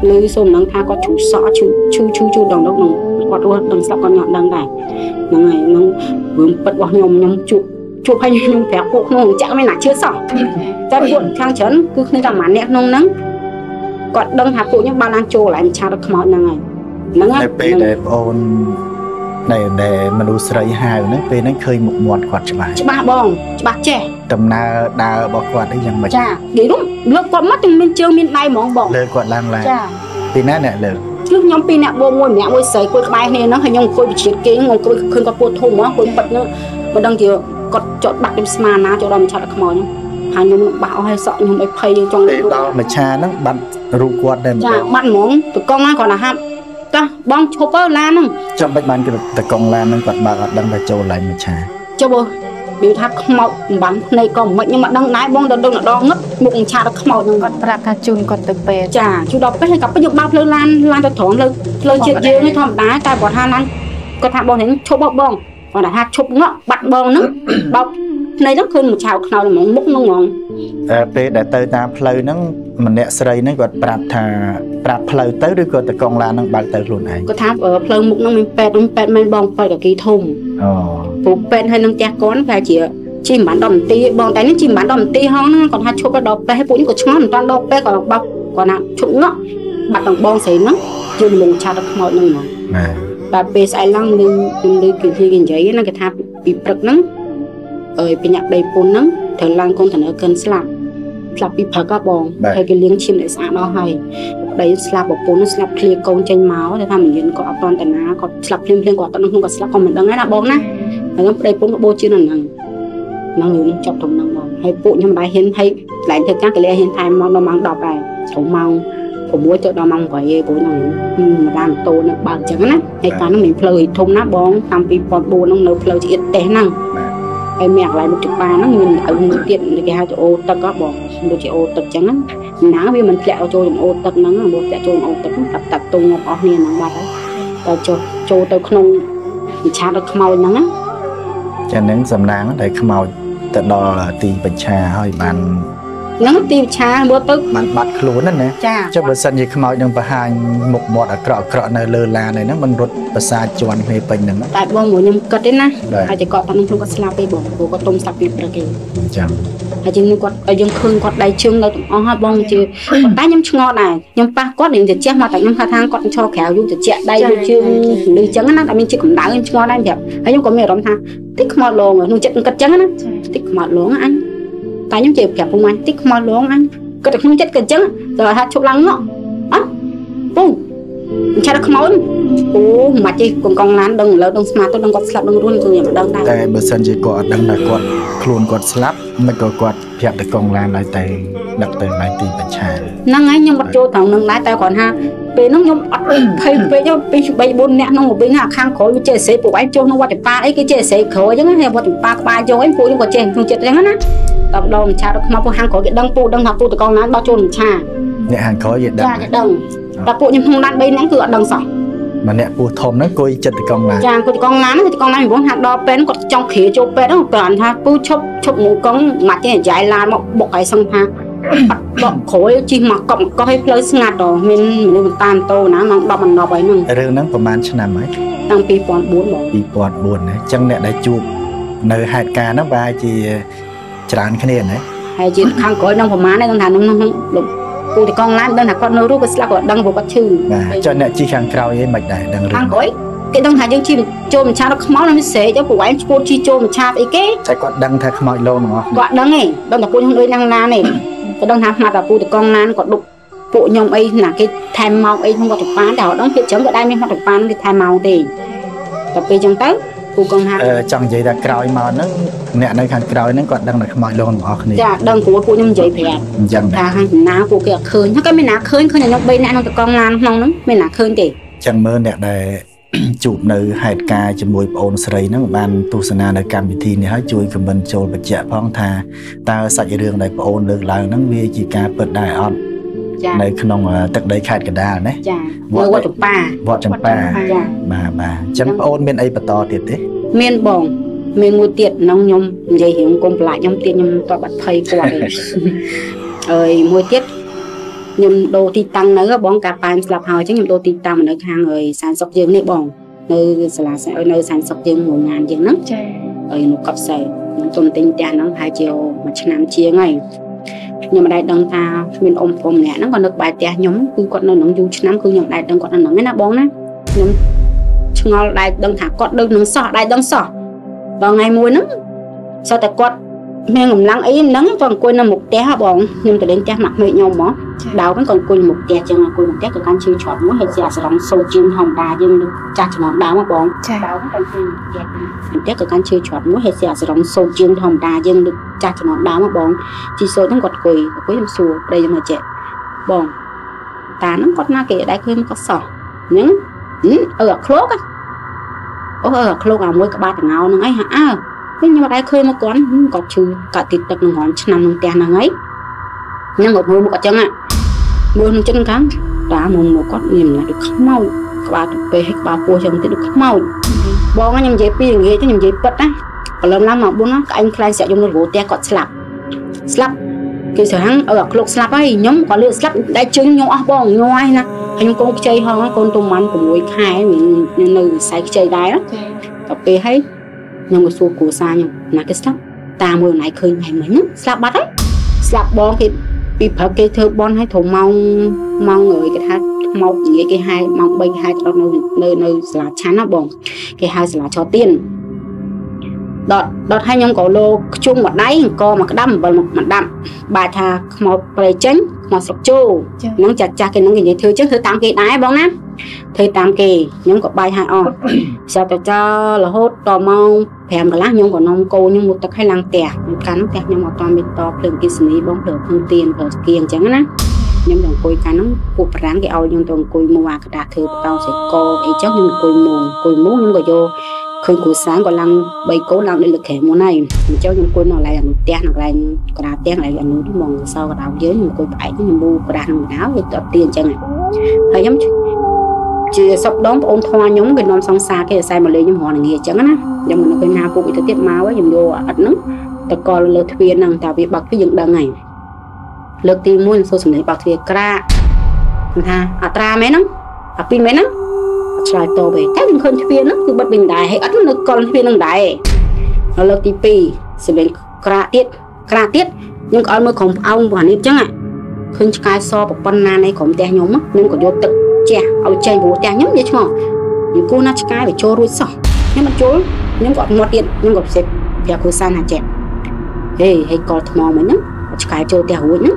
លឺសូមនឹងថាគាត់ឈូសក់ឈូឈូឈូឈូដងដងនឹងគាត់រស់ដឹងស្លាប់គាត់ញ៉ាំដឹងដែរហ្នឹងហើយហ្នឹងរឿងពិតរបស់ខ្ញុំខ្ញុំជួបជួបឲ្យខ្ញុំប្រាប់ពួកក្នុងចាក់មានណាជឿសោះតែពួកខាងច្រើនគឺគ្នាតែម៉ាអ្នកក្នុងហ្នឹង គាត់ដឹងថាពួកខ្ញុំបានឡើងចូលឡើងឆាតខ្មោចហ្នឹងហើយហ្នឹងហើយនៅពេលដែលប្អូនដែលដែលមនុស្សស្រីហៅហ្នឹងពេលហ្នឹងឃើញមុខមាត់គាត់ច្បាស់ច្បាស់បងច្បាស់ចេះដំណើរដើររបស់គាត់នេះយ៉ាងម៉េចចានិយាយរួមលើកគាត់មកទាំងមានជើងមានដៃហ្មងបងលើគាត់ឡើងឡើងចាពីណាអ្នកលើគឺខ្ញុំពីរអ្នកបងមួយម្នាក់មួយស្រីគួយក្បែរគ្នាហ្នឹងហើយខ្ញុំអង្គុយវិជាគេងអង្គុយឃើញគាត់ពោះធំហ្មងអង្គុយប៉ិតហ្នឹងមិនដឹងជាគាត់ចត់បាត់ខ្ញុំស្មានណាចូលដល់មឆាត់ខ្មោចហ្នឹងហើយខ្ញុំបាក់អស់ហើយសក់ខ្ញុំអីភ័យយើងចង់ពេលដល់មច្ឆាហ្នឹងបាត់ រូបគាត់តែម្ដចាងបាត់ហ្មងទៅកង់ណាគាត់ណាហាប់តោះបងឈប់ទៅឡានហ្នឹងចាំបាច់បានគេតកង់ឡានហ្នឹងគាត់បើកអត់ដឹងថាចូលឡើងមច្ឆាចុះបើវាថាខ្មោចបំបាំងភ្នែកក៏មិនខ្ញុំមិនដឹងដែរបងទៅដឹងដងងឹតមុខមឆាត់ខ្មោចហ្នឹងគាត់ប្រាប់ថាជូនគាត់ទៅពេទ្យចាជួដល់ពេលហើយក៏ពេលយើងបើកផ្លូវឡានឡានទៅត្រង់ផ្លូវផ្លូវជាតិយើងនេះធម្មតាតែគាត់ថាឡានគាត់ថាបងនេះឈប់បោកបងគាត់ថាឈប់ងក់បាត់បងហ្នឹងបោក ភ្នែកហ្នឹងឃើញមួយឆៅខ្នោហ្មងមុខហ្នឹងហ្មងតែពេលដែលទៅតាមផ្លូវហ្នឹងម្នាក់ស្រីហ្នឹងគាត់ប្រាប់ថាប្រាប់ផ្លូវទៅឬក៏តកង់ឡានហ្នឹងបើកទៅខ្លួនឯងគាត់ថាអឺផ្លូវមុខហ្នឹងមានពេទ្យហ្នឹងពេទ្យមិនបងពេទ្យកគីធំអូព្រោះពេទ្យហើយនឹងផ្ទះកូនប្រហែលជាជិះមិនបាន10នាទីបងតែនេះជិះមិនបាន10នាទីហងហ្នឹងគាត់ថាឈប់ដល់ពេទ្យហើយពួកខ្ញុំក៏ឆ្ងល់មិនតាន់ដល់ពេទ្យក៏បោកគាត់ណាឈប់ងក់បាត់ដល់បងស្រីហ្នឹងយើងលងឆាត់ដល់ខ្មោចហ្នឹងហ្មងបាទតែពេលស្អែកឡើងលឺខ្ញុំលឺគេនិយាយគេនិយាយណាគេថាពីព្រឹកហ្នឹង អើយបញ្ញាក់ដីពុនហ្នឹងត្រូវឡើងកុងតឺន័រកិនស្លាប់ស្លាប់ពីព្រឹកហ៎បងហើយគេលាងឈាមឲ្យស្អាតអស់ហើយប្តីស្លាប់ប្រពន្ធស្លាប់ឃ្លាកូនចេញមកតែថាមិនញៀនក៏អត់តន់តាណាគាត់ស្លាប់ភ្លាមភ្លាមគាត់អត់នឹងគាត់ស្លាប់ក៏មិនដឹងដែរណាបងណាហើយប្តីពុនក៏បោជានៅហ្នឹងហ្នឹងរឿងចប់ត្រឹមហ្នឹងបងហើយពួកខ្ញុំមិនដែរហ៊ានហើយកន្លែងធ្វើការគេលាហ៊ានថែមមកដល់ម៉ោង10ដែរត្រឹមម៉ោង6ទៅដល់ម៉ោង8ឯងព្រោះហ្នឹងម្ដានម៉ូតូនឹងបើកអញ្ចឹងណាហើយកាលហ្នឹងមានផ្លូវធំណាបងតាំងពី2004ហ្នឹងនៅផ្លូវជាតិទេសហ្នឹង ហើយមានកន្លែងមុខច្បាហ្នឹងមានឪមួយទៀតគេហៅថាអូទឹកហ៎បងដូចជាអូទឹកអញ្ចឹងណាណាវាមិនធ្លាក់ចូលក្នុងអូទឹកហ្នឹងមកធ្លាក់ចូលក្នុងអូទឹកហ្នឹងតាប់តាប់ទុំមកអស់គ្នាហ្នឹងបាត់ហើយដល់ចុះចូលទៅក្នុងវិឆាដល់ខ្មោចហ្នឹងណាចាហ្នឹងសំណាងដែលខ្មោចទៅដល់ទីបញ្ឆាហើយបាន ហ្នឹងទីវិឆាមើលទៅបានបាត់ខ្លួនណាណាចាចុះបើសិនជាខ្មោចនឹងបង្ហាញមុខមាត់អាក្រក់អាក្រក់នៅលើឡានហើយហ្នឹងมันរត់ប្រសាទជន់គ្នាពេញហ្នឹងណាតែបងមួយខ្ញុំគិតទេណាបាទហើយតែគាត់តាំងខ្ញុំគាត់ស្លាប់ទេបងព្រោះគាត់ទុំស្លាប់ពីព្រឹកឯងចាំហើយជាងនេះគាត់ឲ្យយើងឃើញគាត់ដៃជើងនៅទាំងអស់ហើយបងជាប៉ុន្តែខ្ញុំឆ្ងល់ដែរខ្ញុំប៉ះគាត់នឹងទៅជះមកតែខ្ញុំថាថាគាត់ឈរក្រៅយូរទៅជះដៃយូរជើងលឺចឹងណាតែមានជាតិកម្ដៅខ្ញុំឆ្ងល់ដែរប្រាប់ហើយខ្ញុំក៏មានអារម្មណ៍ថាតិចខ្មោចលងក្នុងចិត្តខ្ញុំគិតចឹងណាតិចខ្មោចលងអញ តែខ្ញុំជឿប្រាប់ពុកម៉ាញ់តិចខ្មោចលងអញគាត់តែខ្ញុំចិត្តគិតចឹងដល់ថាឈប់ឡើងងក់អត់ពូមិនឆាត់ខ្មោចអូមិនទេកងកងឡានដឹងឥឡូវដឹងស្មាតទៅដឹងគាត់ស្លាប់ដឹងរួនគឺខ្ញុំមិនដឹងដែរតែបើសិនជាគាត់អត់ដឹងថាគាត់ខ្លួនគាត់ស្លាប់មិនក៏គាត់ប្រាប់តកង់ឡានហើយតែដឹកទៅឡើងទីបញ្ឆាហ្នឹងហើយខ្ញុំអត់ចូលត្រង់ហ្នឹងដែរតែគាត់ថា ពេលហ្នឹងខ្ញុំអត់ភ័យពេកទៅពី3 4នាក់ក្នុងពេលហ្នឹងអាខាងក្រោយវាចេះសេពួកឯងចូលក្នុងវត្តប៉ាអីគេចេះសេក្រោយអញ្ចឹងហើយវត្តប៉ាក្បាលយកអីពួកខ្ញុំក៏ចេះក្នុងចិត្តអញ្ចឹងណាតបដល់មឆាដល់ខ្មោចពួកខាងក្រោយគេដឹងពូដឹងថាពូតកងណាដល់ចូលមឆាអ្នកហាងក្រោយយេដឹងចាគេដឹងតែពួកខ្ញុំក្នុងឡាន3នាក់គឺអត់ដឹងសោះម្នាក់ពោះធំហ្នឹងគួយចិត្តទៅកង់ឡានចាគាត់កងឡានគាត់កងឡានពីបងថាដល់ពេលគាត់ចង់គ្រាចូលពេទ្យហ្នឹងគាត់ថាពូឈប់ឈប់នឹងកងមកចេះចាយឡានមកបុកឲ្យសឹងថាអត់ ដកក្រួយជិះមកកប់មកកោះឲ្យផ្លូវស្ងាត់ហ៎មានមនុស្សតាមតូណាម៉ោង10មិន10ហើយហ្នឹងរឿងហ្នឹងប្រហែលឆ្នាំហើយតាំង2004បង2004ណាអញ្ចឹងអ្នកដែលជួបនៅហេតុការណ៍ហ្នឹងប្រហែលជាច្រើនគ្នាណាហើយជាខាងក្រោយនឹងប្រហែលហ្នឹងថានឹងនឹងលោកពូទីកងឡានដឹងថាគាត់នៅរស់គាត់ស្លាប់គាត់ដឹងព្រោះគាត់ឈឺបាទចុះអ្នកជិះខាងក្រោយឯងមិនដែរដឹងរឿងខាងក្រោយគេដឹងថាយើងជិះចូលមច្ឆាដល់ខ្មោចនឹងស្រែកទៅប្រវែងឈួតជិះចូលមច្ឆាអីគេតែគាត់ដឹងថាខ្មោចលោទាំងអស់គាត់ដឹងឯងដឹងតែពួកខ្ញុំដូចណាំងណានឯង គាត់ដឹងថាស្មាត់តែពូតកងណានគាត់ដុកពួកខ្ញុំអីណាគេថែមម៉ោងអីក្នុងគាត់ទៅប៉ានតែគាត់ដឹងពីចឹងក៏ដែរមានគាត់ទៅប៉ានគេថែមម៉ោងទេតែពេលចឹងទៅពូកងហាអឺចង់និយាយថាក្រោយមកហ្នឹងអ្នកនៅខាងក្រោយហ្នឹងគាត់ដឹងថាខ្មោចលោទាំងអស់គ្នាចាដឹងព្រោះពួកខ្ញុំនិយាយប្រាប់អញ្ចឹងដែរថាខាងណាពួកគេអត់ឃើញហើយក៏មានណាឃើញឃើញតែខ្ញុំ3នាក់ក្នុងតកងឡានក្នុងហ្នឹងមានណាឃើញទេអញ្ចឹងមើលអ្នកដែល ជួបនៅហេតុការណ៍ជាមួយប្អូនស្រីហ្នឹងបានទស្សនានៅកម្មវិធីនេះហើយជួយខមមិនចូលបញ្ជាក់ផងថាតើសាច់រឿងដែលប្អូនលើកឡើងហ្នឹងវាជាការពិតដែរអត់ចានៅក្នុងអឺទឹកដីខេត្តកណ្ដាលណាចានៅវត្តប៉ាវត្តចម្ប៉ាចាបាទបាទអញ្ចឹងប្អូនមានអីបន្តទៀតទេ មានបងមានមួយទៀតក្នុងខ្ញុំនិយាយរឿងកុំប្រឡាក់ខ្ញុំទៀតខ្ញុំតបបាត់ភ័យគាត់ទេអើយមួយទៀត ខ្ញុំដូរទីតាំងនៅហ៎បងកាប៉ែមស្លាប់ហើយអញ្ចឹងខ្ញុំដូរទីតាំងមកនៅខាងអើយសានសុកយើងនេះបងនៅសាលាសានៅសានសុកយើងងងានយើងហ្នឹងចាអើយនៅកប់សែខ្ញុំទុំទិញផ្ទះហ្នឹងប្រហែលជាមួយឆ្នាំជាងហើយខ្ញុំមិនដែលដឹងថាមានអ៊ំប្រុសម្នាក់ហ្នឹងក៏នៅក្បែរផ្ទះខ្ញុំគឺគាត់នៅនឹងយូរឆ្នាំគឺខ្ញុំមិនដែលដឹងគាត់នៅនឹងឯណាបងណាខ្ញុំឆ្ងល់ដែលដឹងថាគាត់នៅនឹងសោះដែលដឹងសោះដល់ថ្ងៃមួយហ្នឹងសោះតែគាត់ មានកម្លាំងអីហ្នឹងក៏អង្គុយនៅមុខផ្ទះហ៎បងខ្ញុំទៅលេងផ្ទះម៉ាក់មេខ្ញុំមកដើមហ្នឹងក៏អង្គុយមុខផ្ទះចឹងអង្គុយមុខផ្ទះក៏កាន់ឈឺឆត់មួយហើយជាអាស្រង់សូជាងធម្មតាយើងនៅចាស់ចំនួនដើមហ៎បងចាដើមទៅគឺផ្ទះក៏កាន់ឈើឆ្លាត់មួយហើយស្អាស្រងសូត្រជាងធម្មតាយើងដូចចាស់ជំនាន់ដើមហ៎បងជីសូត្រហ្នឹងគាត់អង្គុយអង្គុយខ្ញុំសួរប្តីខ្ញុំមកចេះបងតាហ្នឹងគាត់ណាគេដែរឃើញគាត់សោះអញ្ចឹងហឹមអឺអាឃ្លោកហ៎អូអឺអាឃ្លោកអាមួយក្បាលតងោហ្នឹងអីហាអើ វិញខ្ញុំអត់ដែរឃើញមកគាត់ហឹមគាត់ឈឺកាត់ទីទឹកនឹងរំឆ្នាំនឹងផ្ទះហ្នឹងហើយខ្ញុំគាត់មើលមកគាត់ចឹងហ่ะមើលនឹងចិត្តខាងតាមកមកគាត់មានណាដូចខ្មោចក្បាលទៅពេកឲ្យក្បាលពោះចឹងទៅដូចខ្មោចបងខ្ញុំនិយាយពីល្ងាចទៅខ្ញុំនិយាយពិតណាព្រលឹមឡើងមក4ណាក្អែងខ្លាញ់ស្រាក់ខ្ញុំនៅរោផ្ទះគាត់ស្លាប់ស្លាប់គេស្រហាំងអឺអាឃ្លោកស្លាប់ហើយខ្ញុំក៏លឿនស្លាប់ដៃជើងខ្ញុំអស់បងញ័រហើយណាហើយខ្ញុំកូនខ្ចីហងកូនទុំម៉ាន់6ខែមាននៅវិស័យខ្ចីដែរណាចាដល់ពេលហើយ ខ្ញុំក៏សួរគ្រូសាខ្ញុំណាគេស្លាប់តាមមួយណៃឃើញហើយមិញហ្នឹងស្លាប់បាត់ហើយស្លាប់បងគេពីព្រឹកគេធ្វើបន់ឲ្យត្រង់ម៉ោងម៉ោងអើយគេថាខ្មោចនិយាយគេហៅម៉ោង3គេហៅដល់នៅនៅនៅសាលាឆាន់ណាបងគេហៅសាលាឆោទៀនដតដតឲ្យខ្ញុំក៏លោកខ្ជុំមួយដៃអង្គមកក្តាំអំបិលមកមកដាំបាទថាខ្មោចប្រៃចេញខ្មោចស្រុកជោចាហ្នឹងចាស់ចាស់គេហ្នឹងគេនិយាយធ្វើចឹងធ្វើតាមគេដែរបងណា ធ្វើតាមគេខ្ញុំក៏បាយឲ្យអស់ស្រាប់តែចោលរហូតដល់ម៉ោង5កន្លះខ្ញុំក៏នាំកូនខ្ញុំមកទឹកឲ្យឡើងផ្ទះខ្ញុំកាន់ផ្ទះខ្ញុំអត់តមានតភ្លើងអគ្គិសនីបងភ្លើងភ្លើងទៀនភ្លើងគៀងអញ្ចឹងណាខ្ញុំទៅអង្គុយកាន់ហ្នឹងពួកបារាំងគេឲ្យខ្ញុំទៅអង្គុយមួអាកដាធ្វើបតោសេកអីចឹងខ្ញុំអង្គុយមួអង្គុយមួខ្ញុំក៏យកឃើញគ្រូសាងក៏ឡើង3កូនឡើងដូចលើកខែមុនហើយអញ្ចឹងខ្ញុំអង្គុយនៅកន្លែងអនុផ្ទះនៅកន្លែងកណ្ដាលផ្ទះកន្លែងអនុហ្នឹងមកសោកណ្ដាលយើងខ្ញុំអង្គុយផ្អែកខ្ញុំមូក្រាស់ក្នុងកណ្ដាលវាទៅអត់ទៀនអញ្ចឹងហើយខ្ញុំ ជាសពដងបងអូនធွာខ្ញុំគេនាំសង្សារគេអាស្រ័យមកលេងខ្ញុំរងងាអញ្ចឹងណាខ្ញុំមិនឃើញណាពុកអីទៅទៀតមកហើយខ្ញុំយកអត់ហ្នឹងតកលលើទ្វារហ្នឹងតែវាបាក់ទ្វារយើងដឹងហើយលើកទី1ខ្ញុំសួរសំឡេងបាក់ទ្វារក្រាកខ្ញុំថាអត្រាមែនហ្នឹងអាពីរមែនហ្នឹងអត់ឆ្លើយតបទេតែខ្ញុំឃើញទ្វារហ្នឹងគឺបិទវិញដែរហើយអត់នៅកលទ្វារហ្នឹងដែរហើយលើកទី2សំឡេងក្រាកទៀតក្រាកទៀតខ្ញុំក៏អត់មើលក្រុមផ្អោងរបស់នេះអញ្ចឹងហ៎ឃើញឆ្កែសប្រប៉ុណ្ណានៃក្រុមផ្ទះខ្ញុំហ៎ខ្ញុំក៏យកទឹក ជះឲ្យចេញព្រោះផ្ទះខ្ញុំនិយាយឆ្មោះខ្ញុំគួរណាឆ្កែវាចូលរួចសោះខ្ញុំអត់ចូលខ្ញុំក៏អត់មាត់ទៀតខ្ញុំក៏ផ្សេងប្រាប់គ្រូសានថាចេះហេហេកលថ្មមិញហ្នឹងឆ្កែចូលផ្ទះរួចហ្នឹង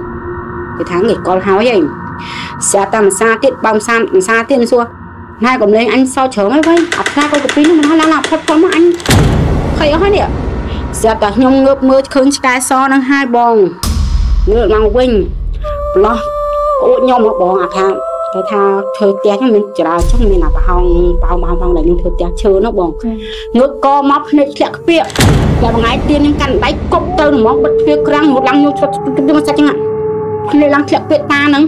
គេថាគេកលហើយហីស្អាតតាមសាទៀតបើមសាមសាទៀតសួរណែកំលេងអញសោច្រងហើយវ៉ៃអត់ខ្លាកូនកាពីនេះមិនហើយឡើងផុតផុតមកអញខៃអស់ហើយនេះស្រាប់តែខ្ញុំងើបមើលឃើញឆ្កែសហ្នឹងហើយបងងើបឡើងវិញប្លោះអួតខ្ញុំមកបងអាខា ងគេថាធ្វើផ្ទះហ្នឹងមានចរាចចឹងមានអាប្រហោងប្រហោងប្រហោងប្រហោងដែលយើងធ្វើផ្ទះឈើនោះបងងើបកមកភ្នែកធ្លាក់ខ្ពាកតែមួយថ្ងៃទៀននឹងកាន់ដៃគប់ទៅហ្មងបិទទ្វារក្រាំងមកឡើងញូរឆ្លុតមកសាច់ចឹងភ្នែកឡើងធ្លាក់ពាកតាហ្នឹង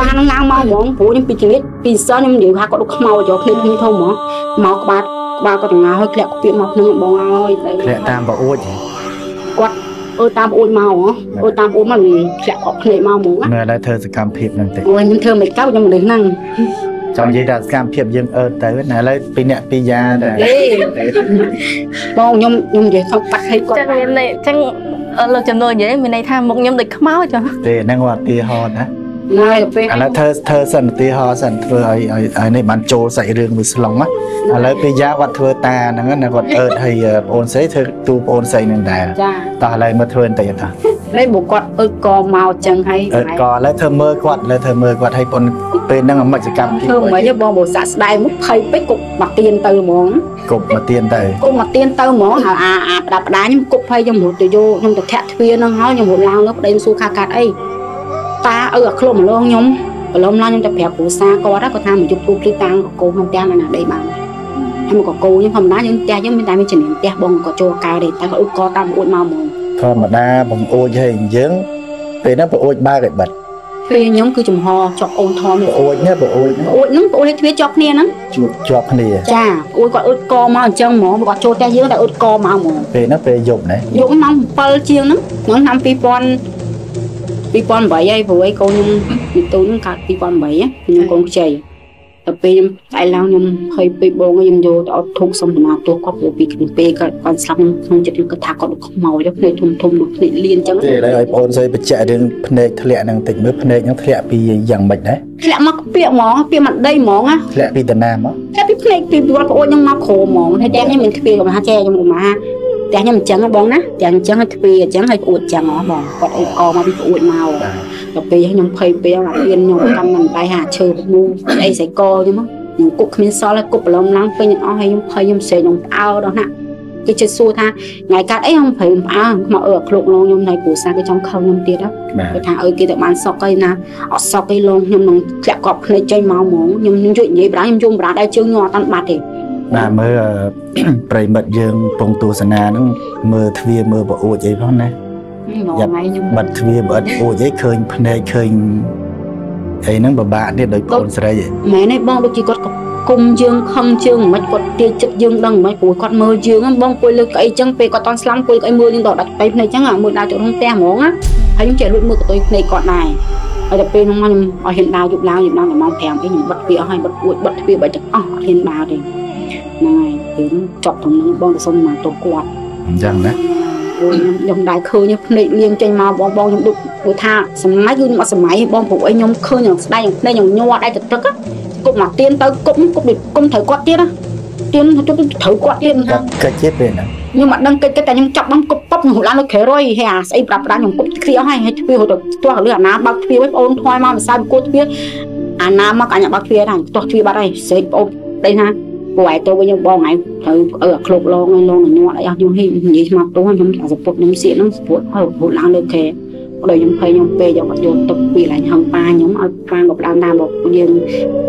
តានឹងឡើងមកហ្មងព្រោះខ្ញុំពីចង្រិតពីសិស្សខ្ញុំនិយាយថាគាត់ដូចខ្មោចយកភ្នែកខ្ញុំធំហ្មងមកក្បាលក្បាលគាត់ចង្អាហើយធ្លាក់ខ្ពៀកមកក្នុងបងអើយធ្លាក់តាមប្រអួចហ៎គាត់ អើតាមអួយមកហ៎អើតាមអួយមកវាធ្លាក់គាត់ភ្នែកមកហ្មងណាមើលដល់ធ្វើសកម្មភាពហ្នឹងតិចអូយខ្ញុំធ្វើមិនកើតខ្ញុំមនុស្សហ្នឹងចង់និយាយថាសកម្មភាពយើងអឺទៅណាឥឡូវពីអ្នកពីយ៉ាទៅលេបងខ្ញុំខ្ញុំនិយាយខំបាត់ឲ្យគាត់ចឹងមានន័យចឹងលោកចំនួននិយាយមានន័យថាមុខខ្ញុំដូចខ្មោចហ៎ទេហ្នឹងគាត់ទីហោណា ហើយទៅពេលឥឡូវធ្វើធ្វើសិនទីហោសិនធ្វើឲ្យឲ្យឲ្យនេះបានចូលសាច់រឿងមួយស្លុងណាឥឡូវពីយ៉ាគាត់ធ្វើតាហ្នឹងណាគាត់អឺតឲ្យបងអូនស្រីធ្វើទូបងអូនស្រីនឹងដែរចាតោះឥឡូវមកធ្វើបន្តិចតោះលេបើគាត់អើកមកចឹងហើយអឺតក៏ឥឡូវធ្វើមើលគាត់ឥឡូវធ្វើមើលគាត់ឲ្យបងពេលហ្នឹងអាមិនសកម្មភាពធ្វើមិនហីបងបើសាក់ស្ដាយមុខភ័យពេកគប់មកទៀនទៅហ្មងគប់មកទៀនទៅគប់មកទៀនទៅហ្មងហើយអាអាផ្ដាប់ផ្ដាខ្ញុំគប់ភ័យខ្ញុំរត់ទៅយកខ្ញុំទៅធាក់ទ្វារហ្នឹងហើយខ្ញុំរត់ឡើងលើប្តីសួរខាកាត់អី តាអើអាខ្លួនម្លងខ្ញុំប្រឡំឡើងខ្ញុំទៅប្រាប់គ្រូសាគាត់គាត់ថាមកជប់គូព្រីតាំងកកូនក្នុងផ្ទះនៅណាដីបានហើយមកកកូនខ្ញុំធម្មតាយើងផ្ទះយើងមានតែមានជំនាញផ្ទះបងក៏ចូលកៅដែរតែគាត់អ៊ុតកតាមអួតមកហ្មងធម្មតាបងអូចឲ្យយើងពេលហ្នឹងបងអូចបើកឲ្យបិទពេលខ្ញុំគឺចំហជាប់អូនធំបងអូចនេះបងអូចអួតហ្នឹងអួតឲ្យទ្វារជាប់គ្នាហ្នឹងជួបជាប់គ្នាចាអួតគាត់អ៊ុតកមកអញ្ចឹងហ្មងគាត់ចូលផ្ទះយើងតែអ៊ុតកមកហ្មងពេលហ្នឹងពេលយប់ណាយកម៉ោង7ជាងហ្នឹងក្នុងឆ្នាំ2000 2008ហើយព្រោះឯងកូនខ្ញុំពីទូនកើត2008ខ្ញុំកូនខ្ចីតែពេលខ្ញុំតែឡើងខ្ញុំភ័យពេកបងខ្ញុំយកទៅអត់ធុកសុំដំណើរទោះគាត់ព្រោះពីគ្នាពេលគាត់គាត់ស្លាប់ក្នុងចិត្តខ្ញុំគិតថាគាត់ដូចខ្មោចភ្នែកធំធំដូចភ្នែកលៀនអញ្ចឹងទេឥឡូវឲ្យបងអូនស្រីបញ្ជាក់រឿងភ្នែកធ្លាក់ហ្នឹងតិចមើលភ្នែកហ្នឹងធ្លាក់ពីយ៉ាងម៉េចដែរធ្លាក់មកពាកហ្មងពាកមកដីហ្មងណាធ្លាក់ពីតាណាមកធ្លាក់ពីភ្នែកពីគាត់ប្អូនខ្ញុំមកក្រោមហ្មងហើយតែខ្ញុំមានទ្វារគាត់ថាចែខ្ញុំមក តែខ្ញុំអញ្ចឹងបងណាតែអញ្ចឹងឲ្យទ្វារអញ្ចឹងឲ្យប្អួតអញ្ចឹងហ៎បងគាត់អីកមកពីប្អួតមកដល់ពេលខ្ញុំភ័យពេលអាលៀនខ្ញុំកាន់មិនដៃហាឈើមូអីស្អីកខ្ញុំខ្ញុំគុកគ្មានសល់ហើយគុកប្រឡំឡើងពេញទាំងអស់ហើយខ្ញុំភ័យខ្ញុំស្រែកខ្ញុំផ្អើដល់ណាគេជិះសួរថាថ្ងៃកាត់អីខ្ញុំព្រមផ្អើមកអើឃ្លោកលងខ្ញុំនៅគ្រួសារគេចង់ខឹងខ្ញុំទៀតហ៎បាទគេថាអើគេទៅបានសក់អីណាអត់សក់អីលងខ្ញុំនឹងធ្លាក់កប់ភ្នែកចេញមកហ្មងខ្ញុំខ្ញុំជួយនិយាយប្រាខ្ញុំជុំប្រាដៃជើងខ្ញុំអត់តាន់បាត់ទេ បាទមើលអឺប្រិមិត្តយើងពងទស្សនាហ្នឹងមើលទ្វារមើលប្រអួចអីផងណាហ្មងថ្ងៃខ្ញុំបាត់ទ្វារបើអត់អួចអីឃើញភ្នែកឃើញអីហ្នឹងពិបាកទៀតដោយបងអូនស្រីឯងមែនទេបងដូចជាគាត់គុំយើងខឹងជើងមិនគាត់ទាយចិត្តយើងដឹងមិនព្រោះគាត់មើលយើងហ្នឹងបងពុយលើកអីចឹងពេលគាត់តន់ស្លាំពុយអីមើលយើងដល់ដាច់ទៅភ្នែកចឹងអាមួយដើរចូលក្នុងផ្ទះហ្មងណាហើយខ្ញុំចេះលួចមើលកតុយភ្នែកគាត់ដែរហើយដល់ពេលហ្នឹងមកខ្ញុំឲ្យហ៊ានដើរយប់ឡើងយប់ឡើងដល់ម៉ោង5អីខ្ញុំបិទទ្វារអស់ហើយបិទអួចបិទទ្វារបាច់ទាំងអស់អត់ហ៊ានដើរទេ ហ្នឹងហើយពេលហ្នឹងចប់ក្នុងហ្នឹងបងទៅសុំមកទោសគាត់អញ្ចឹងណាអូយខ្ញុំខ្ញុំដែរឃើញភ្នែកលៀងចេញមកបងបងខ្ញុំដូចព្រោះថាសម័យគឺខ្ញុំអត់សម័យទេបងព្រោះអីខ្ញុំឃើញខ្ញុំស្ដាយខ្ញុំភ្នែកខ្ញុំញ័រដែរទៅទឹកណាគប់មកទៀនទៅគប់គប់ដូចគុំត្រូវគាត់ទៀតណាទៀនទៅត្រូវគាត់ទៀតកាត់កាច់ជាពេលហ្នឹងខ្ញុំអត់ដឹងកិច្ចតែខ្ញុំចាប់បងគប់ពប់ខ្ញុំឡើងលើក្រែរុយហើយអាស្អីប្រាប់ប្រាខ្ញុំគប់ទ្វារអស់ហើយហើយទ្វារទៅទាស់លើអាណាបើកទ្វារវិញបងអូនថ្វាយមកមិនសាយគោទ្វារអាណាមកអញបើកទ្វារដែរទាស់ទ្វារបាត់ហើយស្រេកបងអូនដេញថា ព្រោះឯទៅវិញបងថ្ងៃត្រូវអឺអាឃ្លោកលងហើយលងញ័រអីអស់ខ្ញុំហ៊ីនិយាយស្មាត់ទោះខ្ញុំអាសពុតខ្ញុំសៀកហ្នឹងសពុតហើយពុតឡើងលើខែដល់ខ្ញុំភ័យខ្ញុំពេកយកបាត់យកទឹកពីឡាញហឹងប៉ាខ្ញុំឲ្យប៉ាក៏ផ្ដើមតាមមកយើង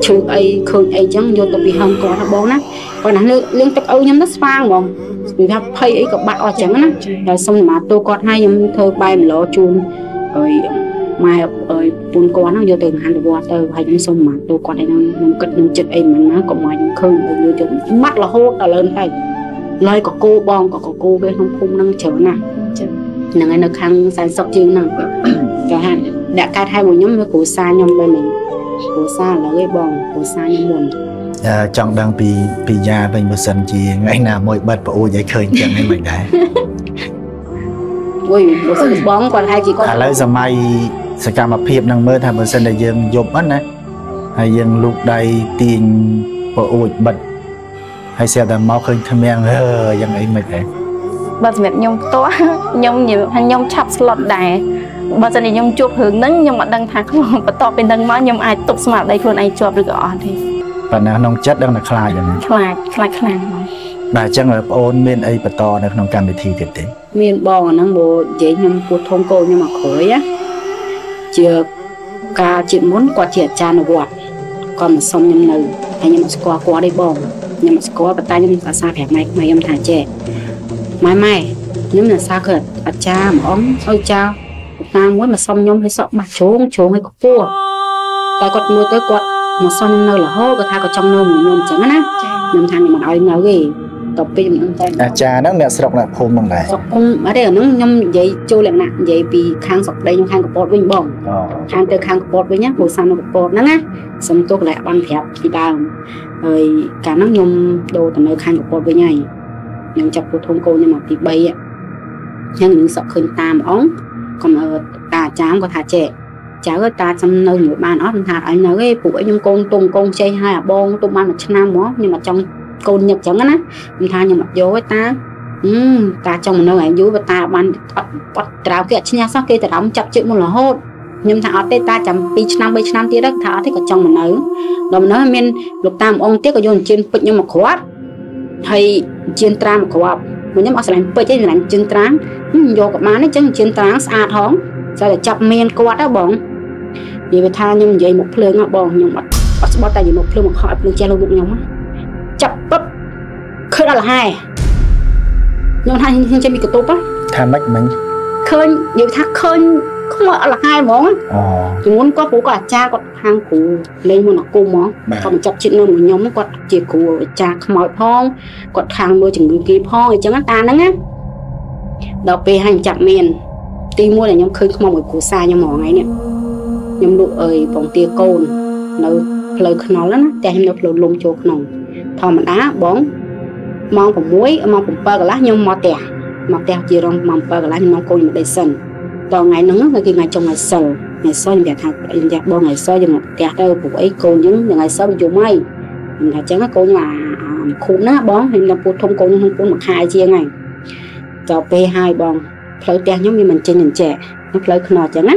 ឈឺអីឃើញអីចឹងយកទៅពីហឹងគាត់ណាបងណាគាត់ណាលើលៀងទឹកឪខ្ញុំទៅស្វាងហ្មងពីថាភ័យអីក៏បាត់អស់ចឹងណាហើយសុំសមាទោគាត់ឲ្យខ្ញុំធ្វើបែបម្លោជូនហើយ ម៉ែអើយពូនគាត់ហ្នឹងយកទៅមហានវត្តទៅហើយខ្ញុំសុំមកទូគាត់ឯហ្នឹងខ្ញុំគិតនឹងចិត្តអីមិនណាកុំឲ្យខ្ញុំឃើញទៅយកទៅម៉ាត់រហូតដល់លើទៅឡើយកកោបងក៏កកោវាក្នុងភូមិហ្នឹងច្រើនណាស់ចឹងហ្នឹងហើយនៅខាងសែនសុកជាងហ្នឹងគេហាអ្នកកើតហៅមកខ្ញុំវាគ្រូសាខ្ញុំបែបនេះគ្រូសាឥឡូវឯងបងគ្រូសាខ្ញុំមុនអឺចង់ដឹងពីពីយ៉ាវិញបើសិនជាថ្ងៃណាមួយបិទប្រអួចឲ្យឃើញចឹងហ្នឹងមិនដែរអុយបើសិនបងគាត់ហៅជាគាត់ឥឡូវសម័យ សកម្មភាពហ្នឹងមើលថាបើសិនតែយើងយប់ហ្នឹងណាហើយយើងលូកដៃទាញប្រអួចបិទហើយស្រាប់តែមកឃើញថ្មៀងអឺយ៉ាងអីមិនដែរបើសម្រាប់ខ្ញុំផ្ទាល់ខ្ញុំនិយាយថាខ្ញុំឆាប់ស្លុតដែរបើសិនជាខ្ញុំជួបរឿងហ្នឹងខ្ញុំអត់ដឹងថាខ្លួនបន្ទាប់ពីហ្នឹងមកខ្ញុំអាចទប់ស្មារតីខ្លួនឯងជាប់ឬក៏អត់ទេប៉ុន្តែក្នុងចិត្តដឹងតែខ្លាចហ្នឹងខ្លាចខ្លាចខ្លាំងហ្មងបាទអញ្ចឹងបងប្អូនមានអីបន្តនៅក្នុងកម្មវិធីទៀតទេមានបងអាហ្នឹងបើនិយាយខ្ញុំពោះធំកូនខ្ញុំមកក្រោយណា ជាការជាតិមុនគាត់ជាអាចារ្យនៅវត្តគាត់មកសុំខ្ញុំនៅហើយខ្ញុំអត់ស្គាល់គាត់ទេបងខ្ញុំអត់ស្គាល់ប៉ុន្តែខ្ញុំអាសាប្រាប់ម៉ែក្មេខ្ញុំថាចេះម៉ែម៉ែខ្ញុំនៅសាគឺអាចារ្យម្អងអើចៅតាមមួយមកសុំខ្ញុំឲ្យសក់បាក់ជ្រងជ្រងឲ្យខ្ពស់តែគាត់មើលទៅគាត់មកសន់នៅរហូតគាត់ថាគាត់ចង់នៅមួយខ្ញុំអញ្ចឹងណាខ្ញុំថាខ្ញុំមិនឲ្យនៅទេ តទៅពេលខ្ញុំតែអាចារ្យហ្នឹងអ្នកស្រុកអ្នកភូមិហ្នឹងដែរស្រុកភូមិអត់ទេអាហ្នឹងខ្ញុំនិយាយចូលលក្ខណៈនិយាយពីខាងស្រុកប្តីខ្ញុំខាងកពតវិញបងអូខាងទៅខាងកពតវិញណាពូសាំនៅកពតហ្នឹងណាសុំទោសកន្លែងបានប្រាប់ពីដើមហើយកាលហ្នឹងខ្ញុំដូរទៅនៅខាងកពតវិញហើយខ្ញុំចាប់ពូធំកូនខ្ញុំមកទី3ហ៎ចឹងខ្ញុំសក់ឃើញតាមអង្គកំអើតាអាចារ្យគាត់ថាចេះចៅអើយតាចាំនៅមួយបានអត់ខ្ញុំថាឲ្យនៅទេពួកអីខ្ញុំកូនទុំកូនខ្ចីហើយអាបងទុំបានមួយឆ្នាំហ្មងខ្ញុំអត់ចង់ កូនញឹកចឹងណាខ្ញុំថាខ្ញុំអត់យកទេតាអឺតាចង់មកនៅឯយូរបើតាបានអត់អត់ត្រាវគេអត់ឈ្នះសោះគេតារំចាប់ជិតមករហូតខ្ញុំថាអត់ទេតាចាំ2ឆ្នាំ3ឆ្នាំទៀតទៅថាអត់ទេក៏ចង់មកនៅដល់មកនៅមានលោកតាអងទៀតក៏យកអញ្ជើញពេជ្រខ្ញុំមកគ្រាប់ហើយអញ្ជើញត្រាមកគ្រាប់មកខ្ញុំអត់ស្រឡាញ់ពេជ្រទេស្រឡាញ់អញ្ជើញត្រាខ្ញុំយកក៏បានទេអញ្ចឹងអញ្ជើញត្រាស្អាតហងស្អាតតែចាប់មានគាត់ហ៎បងនិយាយថាខ្ញុំនិយាយមកភ្លើងហ៎បងខ្ញុំអត់អត់ស្បត់តែនិយាយមកភ្លើងមកខោឲ្យភ្លើងចេះលោកមុខខ្ញុំហ៎ ចាប់ពឹបឃើញដល់លហែខ្ញុំថាខ្ញុំចេញពីកតុបហ៎ថាម៉េចមិញឃើញនិយាយថាឃើញខ្មោចអត់លហែហ្មងអូជំងន់គាត់ព្រោះគាត់អាចារ្យគាត់ខាងគ្រូលេងមុនអាគុំហ្មងបាទគាត់មកចាប់ចិត្តនៅមួយខ្ញុំគាត់ជាគ្រូអាចារ្យខ្មោចផងគាត់ខាងមើលជំងឺគេផងអញ្ចឹងណាតាហ្នឹងណាដល់ពេលឲ្យចាប់មានទីមួយដែលខ្ញុំឃើញខ្មោចមួយគ្រូសាខ្ញុំហ្មងថ្ងៃនេះខ្ញុំលក់អើយបងទាកូននៅផ្លូវខ្នល់ហ្នឹងណាតែខ្ញុំនៅផ្លូវលំចូលក្នុងធ ម្មតាបងម៉ោង6ម៉ោង7កន្លះខ្ញុំមកផ្ទះមកផ្ទះជារងម៉ោង7កន្លះខ្ញុំនាំកូនខ្ញុំដេកសិនដល់ថ្ងៃហ្នឹងគឺថ្ងៃចុងថ្ងៃសិលថ្ងៃសិលខ្ញុំប្រាប់ថាខ្ញុំចាស់បងថ្ងៃសិលយើងមកផ្ទះទៅព្រោះអីកូនយើងថ្ងៃសិលវាយំហើយខ្ញុំថាអញ្ចឹងកូនខ្ញុំអាអាខូបណាបងខ្ញុំដល់ពូធំកូនខ្ញុំពូមួយខែជាងហើយដល់ពេលហើយបងផ្លូវផ្ទះខ្ញុំវាមិនចេញអញ្ចេះនៅផ្លូវខ្នល់អញ្ចឹងណា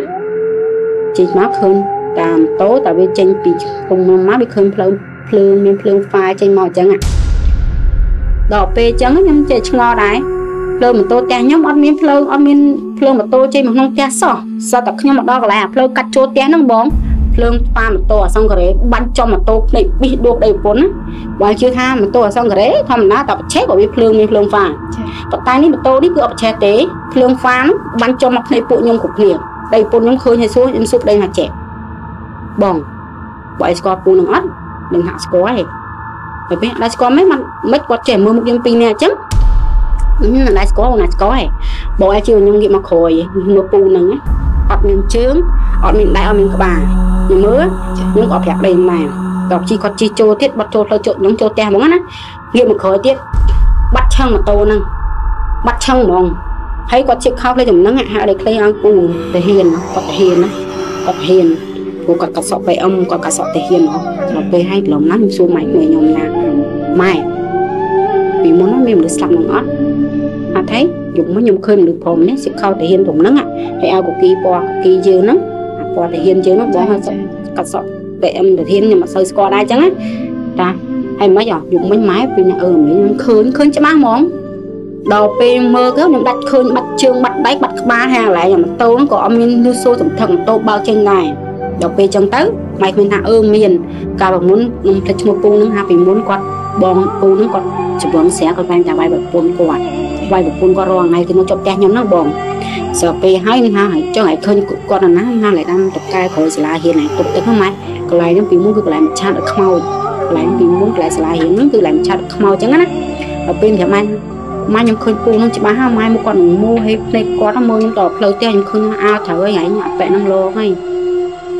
ចេញមកឃើញតាមតូតែវាចេញពីភូមិមកវាឃើញផ្លូវ ភ្លើងមានភ្លើងហ្វាយចេញមកអញ្ចឹងណាដល់ពេលអញ្ចឹងខ្ញុំចេះឆ្ងល់ដែរភ្លើងម៉ូតូផ្ទះខ្ញុំអត់មានភ្លើងអត់មានភ្លើងម៉ូតូចេញមកក្នុងផ្ទះសោះសតតែខ្ញុំមកដល់កន្លែងអាភ្លើងកាត់ចូលផ្ទះហ្នឹងបងភ្លើងប៉ាម៉ូតូអសង្ការ៉េបាញ់ចំម៉ូតូភ្នែកប៊ីសដួកដីប្រពន្ធណាបើជឿថាម៉ូតូអសង្ការ៉េធម្មតាតែប្រឆេះក៏វាភ្លើងមានភ្លើងហ្វាប៉ុន្តែនេះម៉ូតូនេះគឺអត់ប្រឆេះទេភ្លើងហ្វាហ្នឹងបាញ់ចំមកភ្នែកពួកខ្ញុំគ្រប់គ្នាដីប្រពន្ធខ្ញុំឃើញហើយសួរខ្ញុំសុបដីថាចេះបងបើឲ្យស្គាល់ពូនឹងអត់ នឹងហាក់ស្គាល់ទេតែពេលអត់ស្គាល់មិនមិនគាត់ចេះមើលមុខខ្ញុំពីរនាក់អញ្ចឹងអឺណាស់ស្គាល់ណាស់ស្គាល់ហ៎បងឯងជឿខ្ញុំងាកមកក្រោយមើលពូហ្នឹងណាអត់មានជើងអត់មានដៃអត់មានក្បាលខ្ញុំមើលខ្ញុំក៏ប្រាប់ដេញម៉ែដល់ជីគាត់ជីចូលទៀតបាត់ចូលផ្លូវចូលខ្ញុំចូលផ្ទះហ្មងណាងាកមកក្រោយទៀតបាត់ឆឹងម៉ូតូហ្នឹងបាត់ឆឹងហ្មងហើយគាត់ជិះខោផ្លេចំណឹងហាក់ដូចខ្លីអង្គពូទៅហ៊ានគាត់ទៅហ៊ានណាគាត់ហ៊ាន ព្រោះគាត់កាត់សក់បែអឹមគាត់កាត់សក់ទៅហ៊ានហ៎ដល់ពេលហើយឡំណាស់ខ្ញុំសួរម៉ែខ្ញុំណាម៉ែពីមុនហ្នឹងមានមនុស្សស្លាប់នឹងអត់អត់ទេយប់មកខ្ញុំឃើញមនុស្សព្រមនេះសិខោតាហ៊ានត្រង់ហ្នឹងហើយឲ្យកគីពណ៌គីយើងហ្នឹងអាពណ៌តាហ៊ានយើងហ្នឹងបងឲ្យសក់កាត់សក់តែអឹមតាហ៊ានខ្ញុំអត់សូវស្គាល់ដែរអញ្ចឹងណាតាហើយមិនអត់យប់មិញម៉ែពេលអឺមិញខ្ញុំឃើញឃើញច្បាស់ហ្មងដល់ពេលមើលទៅខ្ញុំដាច់ឃើញបាត់ជើងបាត់ដៃបាត់ក្បាលហើយកន្លែងម៉ូតូហ្នឹងក៏អត់មានលឺសូរសំថឹកម៉ូតូបើកចេញដែរ ដល់ពេលអញ្ចឹងទៅម៉ែគ្មានថាអឺមានកាលពីមុនខ្ញុំភ្លេចឈ្មោះពូហ្នឹងហាពីមុនគាត់បងពូហ្នឹងគាត់ច្បងស្រាគាត់បានតែវាយប្រពន្ធគាត់វាយប្រពន្ធគាត់រងថ្ងៃគឺនៅជាប់ផ្ទះខ្ញុំហ្នឹងបងស្រាប់ពេលហើយនឹងថាឲ្យចុះឲ្យឃើញគាត់ណាណាឡៃដាំតកែក្រោយសាលាហ៊ានឲ្យទុកទឹកហ្នឹងម៉ែកន្លែងហ្នឹងពីមុនគឺកន្លែងឆាតឲ្យខ្មោចកន្លែងពីមុនកន្លែងសាលាហ៊ានហ្នឹងគឺកន្លែងឆាតខ្មោចអញ្ចឹងណាដល់ពេលខ្ញុំម៉ែម៉ែខ្ញុំឃើញពូហ្នឹងច្បាស់ហើយម៉ែមកគាត់នឹងមូឲ្យភ្នែកគាត់មើលខ្ញុំតផ្លូវផ្ទះខ្ញុំឃើញអាវត្រូវហើយឯងអាប៉ែហ្នឹងលងហើយ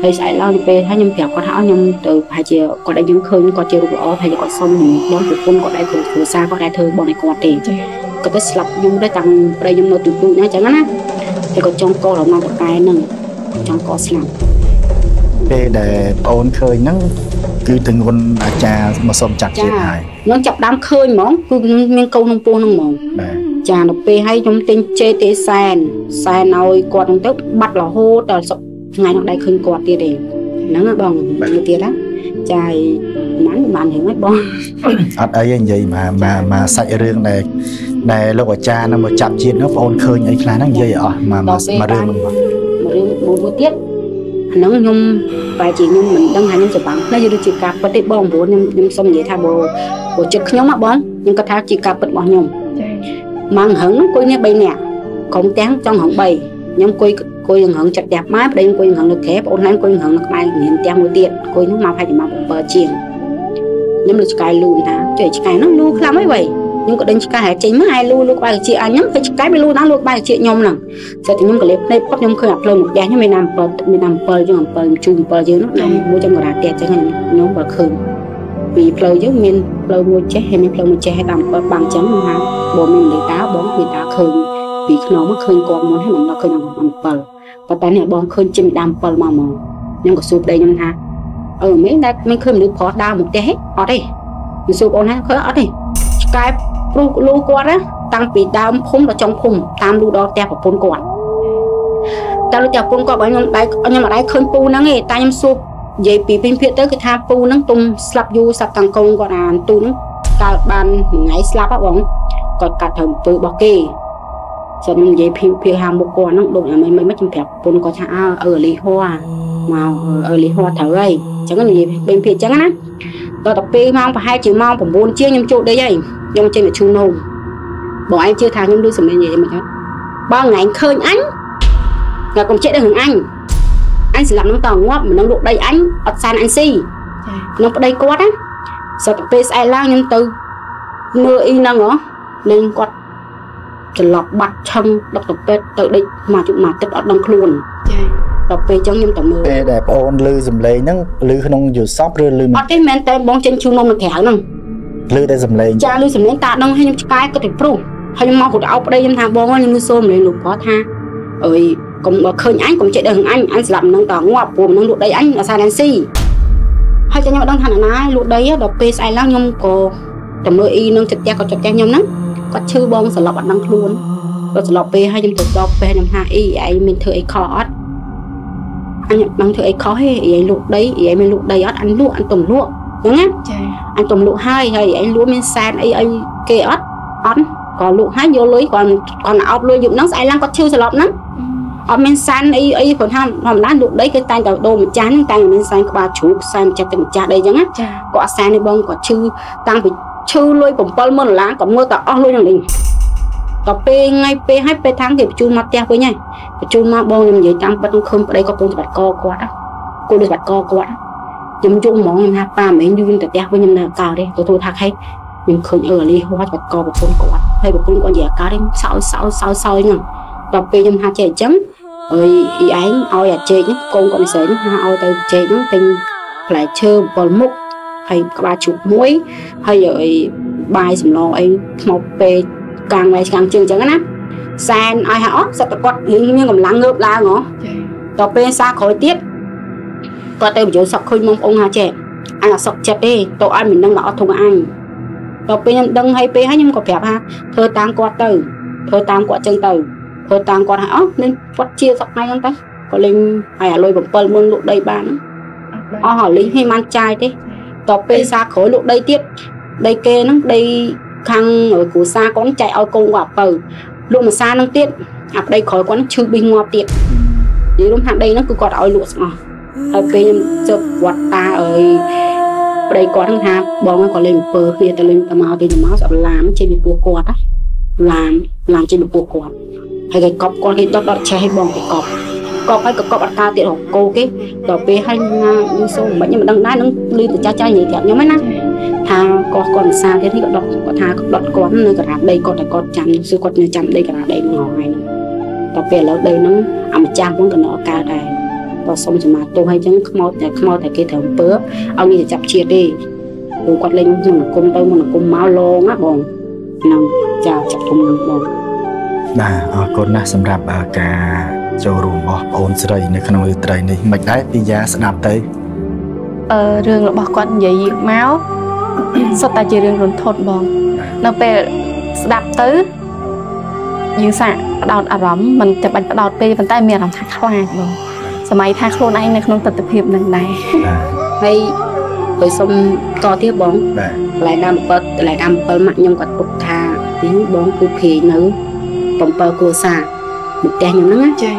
ហើយស្អែកឡើងទៅពេលហើយខ្ញុំប្រាប់គាត់ថាឲ្យខ្ញុំទៅប្រហែលជាគាត់ឲ្យយើងឃើញគាត់ជារូបល្អប្រហែលជាគាត់សុំបងប្រពន្ធគាត់ដែរគ្រូគ្រូសាគាត់ដែរធ្វើបងឲ្យគាត់ទេក៏ទៅស្លាប់ខ្ញុំដែរតាំងប្រៃខ្ញុំនៅទូទូចណាអញ្ចឹងណាតែក៏ចង់កោរដំណងតកែហ្នឹងចង់កោស្លាប់ពេលដែលប្អូនឃើញហ្នឹងគឺទងន់អាចារ្យមកសុំចាត់ជាតិហើយខ្ញុំចាប់ដើមឃើញហ្មងគឺមានកូនក្នុងពោះហ្នឹងហ្មងបាទចាដល់ពេលឲ្យខ្ញុំទិញជេទេសែនសែនឲ្យគាត់ហ្នឹងទៅបាត់រហូតដល់សុខ ថ្ងៃនោះដែរឃើញគាត់ទៀតទេហ្នឹងហ៎បងមួយទៀតណាចាយមិនបានរឿងហ្នឹងបងអត់អីទេនិយាយមកមកមកសាច់រឿងដែលដែលលោកអាចារ្យហ្នឹងមកចាប់ជាតិនោះបងអូនឃើញអីខ្លះហ្នឹងនិយាយឲ្យអស់មកមកមករឿងហ្នឹងមកមួយរឿងមួយមួយទៀតអាហ្នឹងខ្ញុំបែរជាខ្ញុំមិនដឹងថាខ្ញុំច្បាំងផ្លេចឬជាការពិតទេបងព្រោះខ្ញុំខ្ញុំសុំនិយាយថាបើបើចិត្តខ្ញុំហ៎បងខ្ញុំគាត់ថាជាការពិតរបស់ខ្ញុំចាម៉ាំងហឹងអង្គុយនេះ3នាក់ក្រុមទាំងចង់ហឹង3ខ្ញុំអង្គុយគ អង្គុយងងចិត្តផ្ទះម៉ែប្តីអង្គុយងងនៅក្រែបងអូនណែអង្គុយងងនៅក្បែរមានផ្ទះមួយទៀតអង្គុយនោះមកប្រហែលជាមក7ជាងខ្ញុំលើឆ្កែលូថាចុះឆ្កែនោះលូខ្លាំងអីវ៉ៃខ្ញុំក៏ដេញឆ្កែចេញមកឯលូលូក្បែរជាអញហ្នឹងគឺឆ្កែវាលូដល់លូក្បែរជាខ្ញុំហ្នឹងស្រាប់តែខ្ញុំក៏លេបភ្នែកផុតខ្ញុំឃើញអាភ្លើងមកផ្ទះខ្ញុំមានណា7មានណា7យើង7ជូរ7យើងហ្នឹងមួយចំករាផ្ទះចឹងខ្ញុំបើឃើញពីផ្លូវយើងមានផ្លូវមួយចេះហើយមានផ្លូវមួយចេះហើយតាម7បាំងចឹងថាបងមានលេតាបងមានតាឃើញ ពីខ្នងមកឃើញគាត់មុនហើយខ្ញុំដល់ឃើញអង្គ7ប៉ុន្តែនេះបងឃើញជិមដាំ7មកមកខ្ញុំក៏សួរប្តីខ្ញុំថាអឺមែនតែមិនឃើញមនុស្សប្រុសដើរមកផ្ទះទេអត់ទេខ្ញុំសួរបងថាឃើញអត់ទេឆ្កែព្រោះលូគាត់ណាតាំងពីដើមភូមិដល់ចុងភូមិតាមលូដល់ផ្ទះប្រពន្ធគាត់តែលូផ្ទះប្រពន្ធគាត់បើខ្ញុំដៃខ្ញុំអត់ដៃឃើញពូហ្នឹងទេតែខ្ញុំសួរនិយាយពីពេញភាកទៅគឺថាពូហ្នឹងទុំស្លាប់យូរស្លាប់តាំងកូនគាត់អាទូហ្នឹងកើតបានមួយថ្ងៃស្លាប់ហ៎បងគាត់កាត់ត្រូវអំពើរបស់គេ សិននិយាយភីភីហាមុខគាត់ហ្នឹងដូចមិនមិនខ្ញុំប្រាប់ប្រពន្ធគាត់ថាអើអឺលីហួរមកអឺលីហួរត្រូវហើយអញ្ចឹងនិយាយពេញភាកអញ្ចឹងណាដល់ទៅពេលម៉ោងប្រហែលជាម៉ោង9ជាងខ្ញុំចូលដេកហើយខ្ញុំចេញមកឈូនោមបងឯងជឿថាខ្ញុំដូចសម្លេងនិយាយមិនអត់បើថ្ងៃឃើញអញតែកុំចិត្តរឿងអញអញស្លាប់នឹងតងាប់មិននឹងលក់ដីអញអត់សានអញស៊ីក្នុងប្តីគាត់ណាសតពេលស្អែកឡើងខ្ញុំទៅមើលអ៊ីហ្នឹងហ៎លេងគាត់ ច្រឡប់បាត់ឆឹងដឹកទៅពេទ្យទៅដេកមកជុំមកទឹកអត់ដឹងខ្លួនចាដល់ពេលចឹងខ្ញុំទៅមើលពេលដែលបងអូនឮសំឡេងហ្នឹងឮក្នុងយល់សពឬឮអត់ទេមែនតែបងចេញជូននំនៅក្រៅហ្នឹងឮតែសំឡេងចាឮសំឡេងតាដឹងឲ្យខ្ញុំឆ្កែក៏ទៅព្រុសហើយខ្ញុំមកគាត់អោបប្តីខ្ញុំថាបងខ្ញុំលឺសូមលេងលោកប្រុសថាអើយកុំបើឃើញអញកុំចេះដឹងអញអញស្លាប់នឹងតងាប់ព្រោះមិននឹងលក់ដីអញអសានស៊ីហើយចាំខ្ញុំដឹងថាណាលក់ដីដល់ពេលស្អែកឡើងខ្ញុំក៏ទៅមើលអ៊ីនឹងចិត្តផ្ទះក៏ចិត្តផ្ទះខ្ញុំហ្នឹង គាត់ឈឺបងស្លាប់អត់ដឹងខ្លួនគាត់ស្លាប់ពេលហើយខ្ញុំទៅដល់ពេលខ្ញុំថាអ៊ីឯងមានធ្វើអីខុសអត់អញដឹងធ្វើអីខុសហេអ៊ីឯងលក់ដីអ៊ីឯងមានលក់ដីអត់អញលក់អញទំលក់ហ្នឹងណាចាអញទំលក់ហើយហើយឯងលក់មានសែនអីឲ្យគេអត់អត់ក៏លក់ហើយយកលុយគាត់គាត់អោបលុយយប់ហ្នឹងស្អែកឡើងគាត់ឈឺស្លាប់ហ្នឹងអត់មានសានអីអីគាត់ថាធម្មតាលក់ដីគឺតែងតែដូរម្ចាស់ហ្នឹងតែមានសានក្បាលជ្រូកសានចិត្តទៅម្ចាស់ដីអញ្ចឹងណាគាត់អត់សានទេបងគាត់ឈឺតាំងពី ឈឺលុយ70000ដុល្លារគាត់មើលតែអស់លុយហ្នឹងលេងដល់ពេលថ្ងៃពេលឲ្យពេល tháng គេបញ្ជូនមកផ្ទះវិញហើយបញ្ជូនមកបងខ្ញុំនិយាយតាមពិតខ្ញុំឃើញប្តីគាត់ពងច្បាត់កគាត់គាត់ដូចច្បាត់កគាត់ខ្ញុំយំហ្មងខ្ញុំថាប៉ាមិនយូរទៅផ្ទះវិញខ្ញុំនៅកៅទេទទួលថាខេខ្ញុំឃើញអឺលីហួចបាត់កប្រពន្ធគាត់ហើយប្រពន្ធគាត់និយាយអាការនេះសោយសោយសោយសោយហ្នឹងដល់ពេលខ្ញុំថាចេះអញ្ចឹងអើយអ៊ីឯងឲ្យអាចេកកូនគាត់និយាយហ្នឹងថាឲ្យទៅចេកហ្នឹងទិញផ្លែឈើ7មុខ ហើយក្បាលជុកមួយហើយអីបាយសម្លអីថ្មពេកកាំងវែឆ្កាំងជើងអញ្ចឹងណាសែនឲ្យហ่าអស់សត្វគាត់រៀងមានកម្លាំងងើបឡើងហ៎ដល់ពេលសាក្រោយទៀតគាត់ទៅបញ្ចូលសក់ឃើញមកបងថាចេះអញអត់សុកចិត្តទេទៅឲ្យមិនដឹងដល់អត់ធុងអញដល់ពេលខ្ញុំដឹងហើយពេលហើយខ្ញុំក៏ប្រាប់ថាធ្វើតាមគាត់ទៅធ្វើតាមគាត់ចឹងទៅធ្វើតាមគាត់ហើយអស់នឹងគាត់ជាសក់ថ្ងៃហ្នឹងទៅក៏លេងហើយអាលុយ7មុនលក់ដីបានអស់ហើយលេងឲ្យបានចាយទេ ដល់ពេលសាក្រោយលក់ដីទៀតដីគេហ្នឹងដីខាងគ្រូសាកូនចែកឲ្យកូនគាត់អពៅលក់មួយសាហ្នឹងទៀតអាប្តីក្រោយគាត់ឈឺប៊ីងាប់ទៀតនិយាយរួមថាដីហ្នឹងគឺគាត់ឲ្យលក់ស្ងោះហើយពេលខ្ញុំជប់វត្តតាអើយប្តីគាត់ហ្នឹងថាបងគាត់លេងអំពើគ្នាទៅលេងទៅមកទៅមកស្អប់ឡាមចេញពីពោះគាត់ឡាមឡាមចេញពីពោះគាត់ហើយគេកប់គាត់គេដុតដុតឆេះឲ្យបងគេកប់ កប់ហើយកប់អត់ការទៀតរកគោគេដល់ពេលហើយណាយូសូមិនខ្ញុំមិនដឹងដែរនឹងលឺទៅចាស់ចាស់និយាយប្រាប់ខ្ញុំណាថាគាត់គាត់ភាសាទៀតនេះគាត់ដុតគាត់ថាគាត់ដុតគាត់នៅការាដីគាត់តែគាត់ចាំសួរគាត់នៅចាំដីការាដីហ្នឹងហើយហ្នឹងដល់ពេលឥឡូវដីហ្នឹងអាម្ចាស់ហ្នឹងក៏នៅកើតដែរក៏សុំសមាទោសហើយចឹងខ្មោចតែខ្មោចតែគេត្រូវអំពើឲ្យនេះចាប់ជាតិទេព្រោះគាត់លេងមុនគុំទៅមុនគុំមកឡងណាបងហ្នឹងចាចាប់គុំហ្នឹងបងបាទអរគុណណាស់សម្រាប់ការ ចូលរួមរបស់បងអូនស្រីនៅក្នុងរាត្រីនេះមិនដែរពីយ៉ាស្ដាប់ទៅអឺរឿងរបស់គាត់និយាយមកសុទ្ធតែជារឿងរន្ធត់បង នៅពេលស្ដាប់ទៅយើងសាកផ្ដោតអារម្មណ៍មិនតែបាច់ផ្ដោតពេកប៉ុន្តែមានអារម្មណ៍ថាខ្លាចបងសម័យថាខ្លួនឯងនៅក្នុងទស្សនវិជ្ជានឹងដែរហើយហើយសុំតទៀតបងបាទកន្លែងដើម7កន្លែងដើម7ម៉ាក់ខ្ញុំគាត់ពុកថានេះបងគឺព្រាយនៅ7គ្រួសារនៅ ផ្ទះខ្ញុំហ្នឹងចា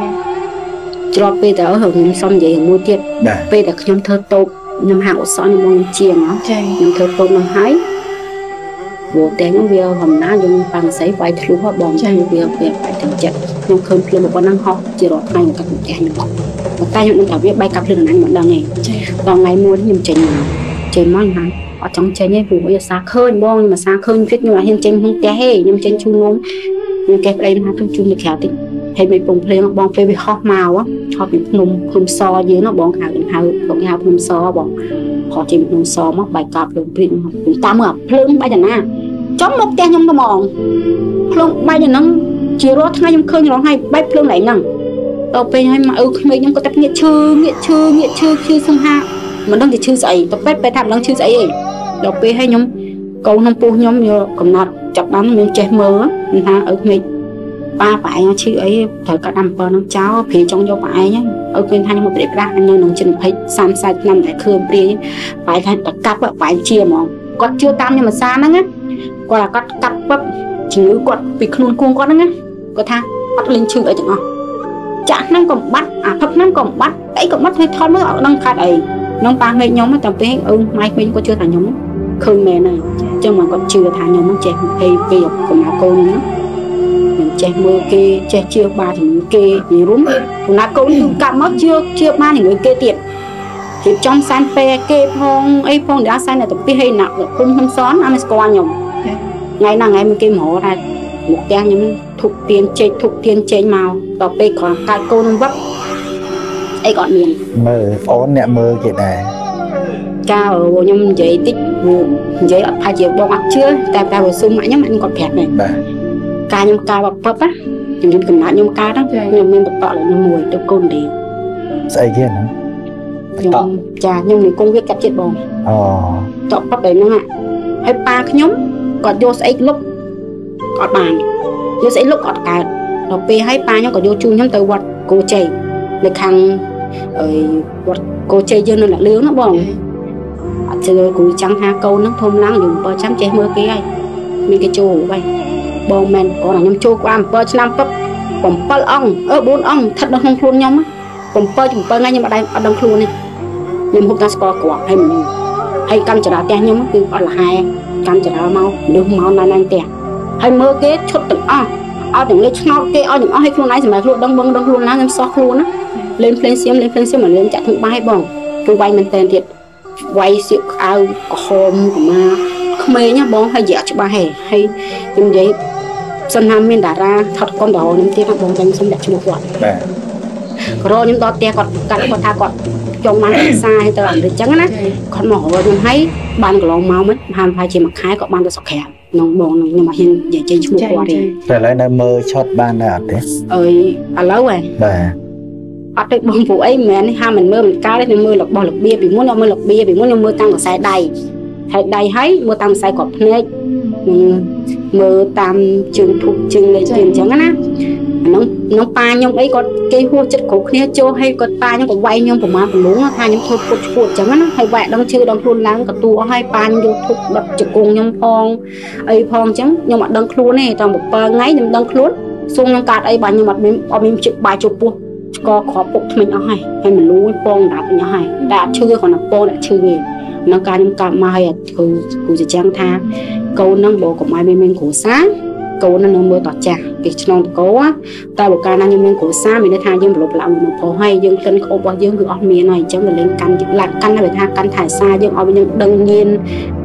ច្រត់ពេលទៅខ្ញុំសុំនិយាយមួយទៀតពេលដែលខ្ញុំធ្វើតូបខ្ញុំហាក់អសរខ្ញុំបងជាងចាខ្ញុំធ្វើតូបនឹងហើយព្រោះតែនោះវាកំណាយើងប៉ាំងស្អីវាយធ្លុះបងចាវាវាបែកទាំងចិត្តខ្ញុំឃើញភ្លើងរបស់ហ្នឹងហោះជារាល់ថ្ងៃកាត់ផ្ទះខ្ញុំប៉ុន្តែខ្ញុំនឹងថាវាបែកកាប់ភ្លើងហ្នឹងមិនដឹងទេចាដល់ថ្ងៃមួយខ្ញុំចេញមកចេញមកហ្នឹងអត់ចង់ចេញទេព្រោះវាសាឃើញបងខ្ញុំសាឃើញទៀតខ្ញុំអត់ហ៊ានចេញក្នុងផ្ទះទេខ្ញុំចេញជូននំខ្ញុំកេះប្តីថាទុំជូនទៅក្រៅតិច ហើយមិនពងភ្លេងបងពេលវាហោះមកហោះពីភ្នំភ្នំសយើងណាបងហៅហៅលោកហៅភ្នំសបងហោះចេញភ្នំសមកបែកកាប់ភ្លើងព្រីកខ្ញុំតាមមើលភ្លើងបែកតាណាចំមកផ្ទះខ្ញុំទៅហ្មងភ្លើងបែកហ្នឹងជារាល់ថ្ងៃខ្ញុំឃើញរងហើយបែកភ្លើងឡើងហ្នឹងដល់ពេលឲ្យមកឪក្មេងខ្ញុំក៏តែងាកឈឺងាកឈឺងាកឈឺឈឺសង្ហាមិនដឹងជាឈឺស្អីទៅពេទ្យពេទ្យថាមិនដឹងឈឺស្អីទេដល់ពេលឲ្យខ្ញុំកូនក្នុងពោះខ្ញុំយកកំណត់ចាប់បានខ្ញុំចេះមើលថាឪក្មេង ប៉ាប៉ែងឈឺអីត្រូវកាត់អំពើនឹងចោលព្រាចង់យកប៉ែងឲ្យឃើញថាខ្ញុំមកព្រាប្រាស់នៅក្នុងចិត្ត20 30ឆ្នាំតែឃើញព្រាប៉ែថាតកាប់ប៉ែងជាហ្មងគាត់ជឿតាមខ្ញុំភាសាហ្នឹងណាគាត់គាត់កាប់ពឹបជំងឺគាត់ពីខ្លួនគួងគាត់ហ្នឹងណាគាត់ថាអត់លេងឈឺអីទាំងអស់ចាក់ហ្នឹងកំបាត់អាផឹកហ្នឹងកំបាត់អីកំបាត់ធ្វើថតមើលអត់ដឹងខាត់អីខ្ញុំប៉ាមេខ្ញុំតែពេលអឺម៉ៃពេញគាត់ជឿថាខ្ញុំឃើញមែនហើយអញ្ចឹងមកគាត់ជឿថាខ្ញុំចេះពេលពេលកំណៅកូនហ្នឹងខ្ញុំ ចេះមើលគេចេះជឿបាជំងឺគេនិរុំកំណៅកូនគឺកាប់មកជឿជឿបានជំងឺគេទៀតគេចំសានពេគេផងអីផងដល់សានតែទៅពីឲ្យណាក់គុំខ្ញុំសនអត់ស្គាល់ខ្ញុំថ្ងៃណាថ្ងៃមួយគេមកថាមកផ្ទះខ្ញុំធុកទៀនចេកធុកទៀនចេញមកដល់ពេលគ្រាន់កាច់កូនវឹកអីក៏អត់មានមើលប្អូនអ្នកមើលគេដែរចាខ្ញុំនិយាយតិចនិយាយអត់ផាជាបងអត់ជឿតែតែបើសុំម៉ាក់ខ្ញុំអញគាត់ប្រាប់ដែរបាទ ការខ្ញុំការបបបណាខ្ញុំកំណត់ខ្ញុំការហ្នឹងខ្ញុំមានបតកលើមួយទៅកូនទេស្អីគេហ្នឹងខ្ញុំចាខ្ញុំនឹងគង់វាកាត់ចិត្តបងអូតបបដែរហ្នឹងហើយប៉ាខ្ញុំគាត់យកស្អីលុបអត់បានយកស្អីលុបអត់កើតដល់ពេលហើយប៉ាខ្ញុំក៏យកជូនខ្ញុំទៅវត្តគោជ័យនៅខាងអីវត្តគោជ័យយើងនៅលាក់លឿងណាបងអត់ជឿគ្រូចាំងថាកូនហ្នឹងធំឡើងយើងបើចាំចេះមើលគេហើយមានគេចូលហើយ បងមែនគាត់ខ្ញុំចូលក្បាល7ឆ្នាំពឹប7អង្គអឺ4អង្គស្ថិតនៅក្នុងខ្លួនខ្ញុំ7 7ថ្ងៃខ្ញុំអត់ដែរអត់ដឹងខ្លួនទេខ្ញុំហូបតែស្គាល់គាត់ហើយមនុស្សហើយកម្មចរាផ្ទះខ្ញុំគឺអត់លហែកម្មចរាមកមនុស្សមកណែណែផ្ទះហើយមើលគេឈុតទាំងអស់ឲ្យទាំងលេខឆ្នោតគេឲ្យទាំងអស់ឲ្យខ្លួនឯងសម្រាប់ខ្លួនដឹងបងដឹងខ្លួនណាខ្ញុំសោះខ្លួនណាលេងភ្លេងសៀមលេងភ្លេងសៀមមកលេងចាក់ធំបាយបងគឺវាយមែនតើទៀតវាយសៀកក្អៅក្រហមកម្មាក្មេងណាបងហើយនិយាយច្បាស់ហេហើយខ្ញុំនិយាយ សិនណាមានតារាថតកុនតាខ្ញុំទៀតបងតែខ្ញុំដាក់ឈ្មោះគាត់បាទក្រខ្ញុំដល់ផ្ទះគាត់កាត់គាត់ថាគាត់ចង់បានភាសាឲ្យទៅអាមេរិកចឹងណាគាត់មករកខ្ញុំហើយបានកន្លងមកមិនហាមប្រហែលជាមួយខែក៏បានទៅសុខក្រាបនងបងខ្ញុំមកហ៊ាននិយាយចេញឈ្មោះគាត់ទេតែឥឡូវនៅមើលឆុតបានដែរអត់ទេអើយឥឡូវហ៎បាទអត់ទេបងព្រោះអីមិនមែនហាមិនមើលមិនកើតទេខ្ញុំមើលរបស់របៀបពីមុនខ្ញុំមើលរបៀបពីមុនខ្ញុំមើលតាមខ្សែដៃហើយដៃហើយមើលតាមខ្សែក្របភ្នែក មើលតាមជើងធុកជើងលេខអញ្ចឹងណាអានោះនោះប៉ាខ្ញុំអីគាត់គេហួសចិត្តគ្រប់គ្នាចូលហើយគាត់ប៉ាខ្ញុំក៏វាយខ្ញុំប្រមាណប្រលងថាខ្ញុំធ្វើពុតឈួតអញ្ចឹងណាហើយវាយដឹងឈឺដឹងខ្លួនឡើងក៏ទួឲ្យប៉ាខ្ញុំយកធុកដុតជង្គង់ខ្ញុំផងអីផងអញ្ចឹងខ្ញុំអត់ដឹងខ្លួនទេតែ7ថ្ងៃខ្ញុំដឹងខ្លួនសួងខ្ញុំកាត់អីបាទខ្ញុំអត់មានអត់មានជិះបាយជពោះស្កគ្រាប់ពុកថ្មិញអស់ហើយហើយមិនលួយពងដាប់អស់ហើយតែអត់ឈឺគ្រាន់តែពងតែឈឺទេ នៅការខ្ញុំកាប់មកហើយគ្រូគ្រូជាចាំងថា កូននឹងបងកុំឲ្យមានមានគ្រូសាកូននឹងមើលតចាស់ពីឆ្នងតកោតែបើកាលណាខ្ញុំមានគ្រួសារមានន័យថាយើងប្រឡប់ឡើងមកប្រុសហើយយើងកិនក្អប់របស់យើងគឺអត់មានហើយអញ្ចឹងក៏លេងកាន់ឡាក់កាន់តែថាកាន់ថែសារយើងឲ្យយើងដឹងញៀន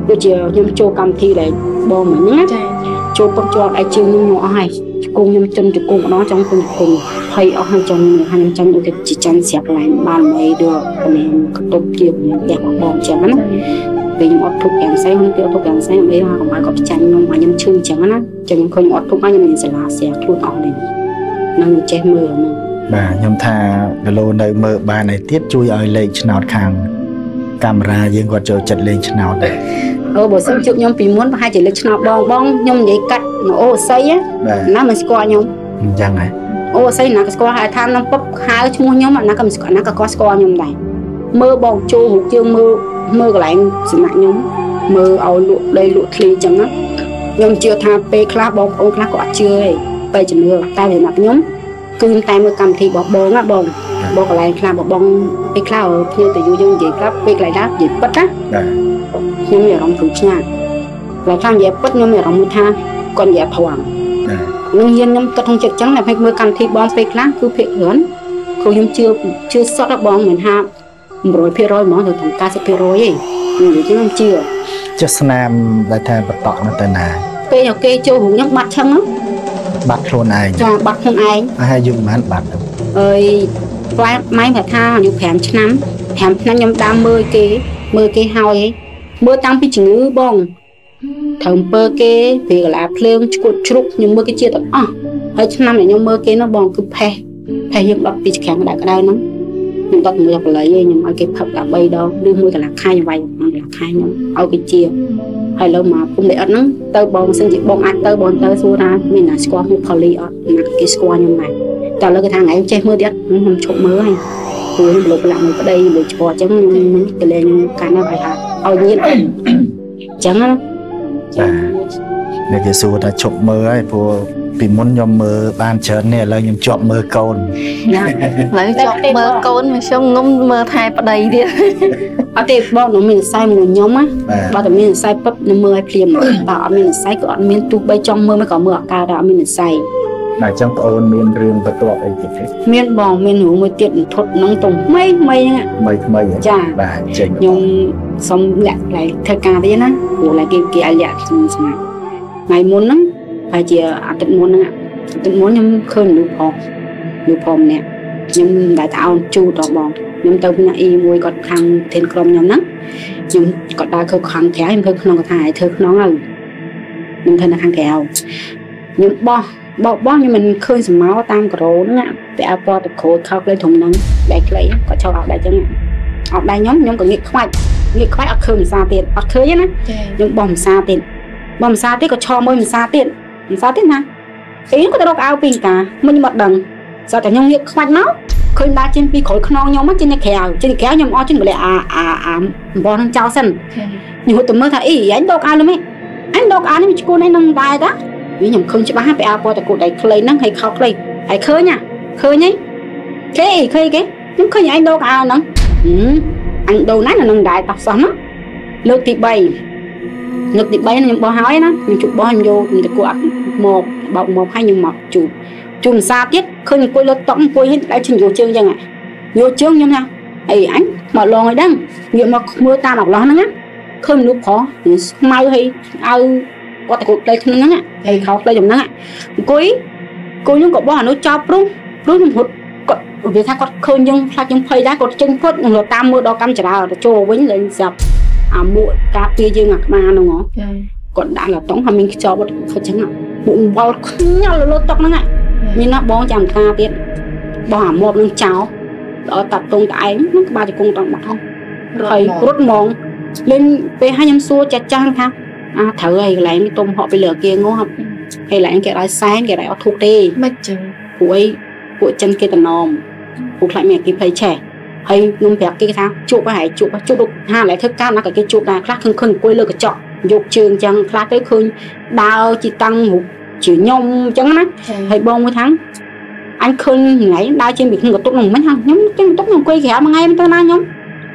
ដូចជាខ្ញុំចូលកម្មវិធីដែលបងមិញណាចូ លពឹកជាប់ឯជើងខ្ញុំអស់ហើយគង់ខ្ញុំចិនជង្គង់ម្ដងចង់គង់គង់ភ័យអស់ហើយចង់ថាខ្ញុំចាញ់ទៅជាចាញ់ស្រាប់ឡើងបានមិនដកនេះកតុបជាខ្ញុំផ្ទះបងចឹងណាពេលខ្ញុំអត់ទុកយ៉ាងផ្សេងខ្ញុំទៅទុកយ៉ាងផ្សេងអីថាកុំឲ្យគាត់ចាញ់ខ្ញុំឲ្យខ្ញុំឈឺចឹងណាចឹងខ្ញុំឃើញអត់ទុកហើយខ្ញុំមានសាលាស្រាខ្លួនអស់នេះនឹងចេះមើលហ្នឹងបាទខ្ញុំថាគីឡូនៅមើលបានឯទៀតជួយឲ្យលេខឆ្នោតខាង កាមេរ៉ាយើងគាត់ចូលចិត្តលេងឆ្នោតដែរអូបើសិនជួបខ្ញុំពីមុនប្រហែលជាលេខឆ្នោតបងបងខ្ញុំនិយាយកាត់មកអូស័យណាមិនស្គាល់ខ្ញុំអញ្ចឹងហ៎អូស័យណាក៏ស្គាល់ហើយថានឹងពុកហៅឈ្មោះខ្ញុំអាណាក៏មិនស្គាល់ណាក៏គាត់ស្គាល់ខ្ញុំដែរមើលបងចូលរូបជើងមើលមើលកន្លែងសំណាក់ខ្ញុំមើលឲ្យលក់ដីលក់ធ្លីអញ្ចឹងខ្ញុំជឿថាពេលខ្លះបងប្អូនខ្លះក៏អត់ជឿទេពេលជំនឿតែសម្រាប់ខ្ញុំ គឺតែមើលកម្មវិធីរបស់បងណាបងបងកន្លែងខ្លះបងពេលខ្លះភ្ញៀវទៅយូរយើងនិយាយប្រាប់ពេលកន្លែងណានិយាយពិតណាបាទខ្ញុំមានអារម្មណ៍ព្រឺឆ្ងាត់តែខាងនិយាយពិតខ្ញុំមានអារម្មណ៍ថាគាត់និយាយធំបាទនឹងហ៊ានខ្ញុំគិតក្នុងចិត្តចឹងតែពេលមើលកម្មវិធីបងពេលខ្លះគឺភាគច្រើនគ្រូខ្ញុំជឿជឿសុទ្ធដល់បងមិនថា100%ហ្មងទៅถึง90%ឯងនិយាយចឹងខ្ញុំជឿចុះស្នាមដែលថាបតក់នៅទៅណាពេលឲ្យគេចូលរូបខ្ញុំបាត់ឆឹងហ្នឹង បាត់ខ្លួនឯងចាបាត់ខ្លួនឯងអាហើយយើងមិនបាត់ទៅអើយផ្លែម៉ែគាត់ថាអាយុ5ឆ្នាំ5ឆ្នាំខ្ញុំតាមមើលគេមើលគេហើយឯងមើលតាំងពីជំងឺបងត្រូវអំពើគេពេលកលាភ្លើងឈួតជ្រុកខ្ញុំមើលគេជាទាំងអស់ហើយឆ្នាំដែលខ្ញុំមើលគេនោះបងគឺផេះផេះយើងដុតពីចក្រាំងក្តៅក្តៅហ្នឹងខ្ញុំដុតមួយបល័យឯងខ្ញុំឲ្យគេផឹកដល់3ដងឬមួយកន្លះខែវាយកកន្លះខែខ្ញុំឲ្យគេជា ហើយលើមកពុំដីអត់ហ្នឹងទៅបងសិនជាបងអាចទៅបងទៅសួរថាមានណាស្គាល់មុខផូលីអត់ណាគេស្គាល់ខ្ញុំដែរតែលើគេថាថ្ងៃចេះមើលទៀតខ្ញុំឈប់មើលហើយព្រោះខ្ញុំលោកប្រឡាក់មួយប្តីលើឈ្មោះអញ្ចឹងខ្ញុំទៅលេងកាន់ទៅហើយថាឲ្យញៀនអញ្ចឹងណាបាទអ្នកគេសួរថាឈប់មើលហើយព្រោះ ពីមុនខ្ញុំមើលបានច្រើននេះឥឡូវខ្ញុំជាប់មើលកូនណាឥឡូវជាប់មើលកូនមកខ្ញុំងុំមើលថែប្តីទៀតអត់ទេបងខ្ញុំមាននិស័យមួយខ្ញុំណាបាទបើតែមាននិស័យពឹបខ្ញុំមើលឲ្យភ្លាមបើអត់មាននិស័យក៏អត់មានទោះបីចង់មើលមិនក៏មើលអត់កើតដែរអត់មាននិស័យតែអញ្ចឹងបងអូនមានរឿងបន្ទាប់អីទៀតទេមានបងមានរឿងមួយទៀតធត់នឹងតុងថ្មីថ្មីហ្នឹងថ្មីថ្មីហ៎ចាបាទចេញខ្ញុំសុំលាក់កន្លែងធ្វើការទៀតណាព្រោះឡើយគេគេឲ្យលាក់ខ្ញុំស្មាត់ថ្ងៃមុនហ្នឹង ហើយជាអាទិត្យមុនហ្នឹងអាទិត្យមុនខ្ញុំឃើញមនុស្សផងមនុស្សផងម្នាក់ខ្ញុំមិនដែលទៅអោនជូតដល់បងខ្ញុំទៅពីណាអ៊ីមួយគាត់ខាងធានក្រុមខ្ញុំហ្នឹងខ្ញុំគាត់ដើរខើខាងក្រៅខ្ញុំធ្វើក្នុងគាត់ថាឲ្យធ្វើក្នុងហើយខ្ញុំធ្វើនៅខាងក្រៅខ្ញុំបោះបោះបោះខ្ញុំមិនឃើញសមោតាមក្រូហ្នឹងណាពាក់ពណ៌តក្រូចខោក្លេធំហ្នឹងបែកខ្លីគាត់ឈប់អត់ដែរចឹងអត់ដែរខ្ញុំខ្ញុំក៏ងាកខ្វាច់ងាកខ្វាច់អត់ឃើញភាសាទៀតអត់ឃើញទេណាចាខ្ញុំបោះភាសាទៀតបោះភាសាទៀតក៏ឈរមួយភាសាទៀត ភាសាទៀតណាអីក៏ទៅរកអាវពីងកាមិញខ្ញុំអត់ដឹងសោះតែខ្ញុំងាកខ្វាច់មកឃើញដើរចេញពីក្រោយខ្នងខ្ញុំមកចេញទៅក្រៅចេញទៅក្រៅខ្ញុំអស់ចេញកលាអាអាអាអំបោះនឹងចោលសិនខ្ញុំហត់ទៅមើលថាអីអញដកអាវលើមេអញដកអាវនេះឈ្គួនឯនឹងដែរតាវិញខ្ញុំឃើញច្បាស់ហើយពីអាវពណ៌តកូដដៃខ្លីហ្នឹងហើយខោខ្លីហើយឃើញហ่ะឃើញហីគេឃើញគេខ្ញុំឃើញអញដកអាវហ្នឹងហឹមអញដូរណាស់នៅនឹងដែរតោះសោះណាលើកទី3លើកទី3ខ្ញុំបោះហើយណាខ្ញុំជប់បោះខ្ញុំយកខ្ញុំទៅគួរអត់ មកបោកមកហើយខ្ញុំមកជូបជូបសាទៀតឃើញអង្គុយលើតុអង្គុយហ្នឹងដៃជិះយកជើងចឹងហ่ะយកជើងខ្ញុំថាអីអញមកឡងឲ្យដឹងងាកមកមើលតាមអកឡោះហ្នឹងណាឃើញមនុស្សប្រុសស្មៅហើយឲ្យគាត់ទៅគូដៃក្នុងហ្នឹងហើយខោផ្លេចំហ្នឹងអង្គុយអង្គុយខ្ញុំក៏បោះអានោះចោលព្រោះព្រោះខ្ញុំហត់គាត់វាថាគាត់ឃើញយើងខ្លាចយើងភ័យដែរគាត់ចេញផុតខ្ញុំរត់តាមមើលដល់កម្មចរាទៅចូលវិញលេងស្រាប់អាមួកការពារយើងអាក្បាលហ្នឹងហ៎ចា គាត់ដាក់លតុងហើយមានខ្ចប់គាត់ចឹងពុកវល់ខ្ញាល់លើតុកហ្នឹងមានណាបងចាំការទៀតបងអាមប់នឹងចោលដល់តាត់តុងតឯងហ្នឹងក្បាលជង្គង់តង់បាត់ហើយហើយរត់ហ្មងលេងពេលហើយខ្ញុំសួរចាស់ចាស់ថាអាត្រូវហើយកន្លែងនេះទុំហក់ពីលើគេងងហើយកន្លែងគេឲ្យសែនគេឲ្យអត់ធុកទេមិនចឹងពួកអីពួកចិនគេតំណមពួកខ្លាចមានគេភ័យឆេះហើយខ្ញុំប្រាប់គេថាជួបហើយជួបជួបហាឡែធ្វើការណាក៏គេជួបដែរខ្លះឃើញឃើញអង្គុយលើកញ្ចក់ យកជើងចឹងខ្លះទៅឃើញដើរជីតាំងរូបជាខ្ញុំចឹងណាចាហើយបងមួយថាអញឃើញថ្ងៃដើរចេញពីក្នុងកន្ទុកនោះមិនហ្នឹងខ្ញុំចេញកន្ទុកខ្ញុំអង្គុយក្រៅមួយថ្ងៃមិនទៅណាខ្ញុំ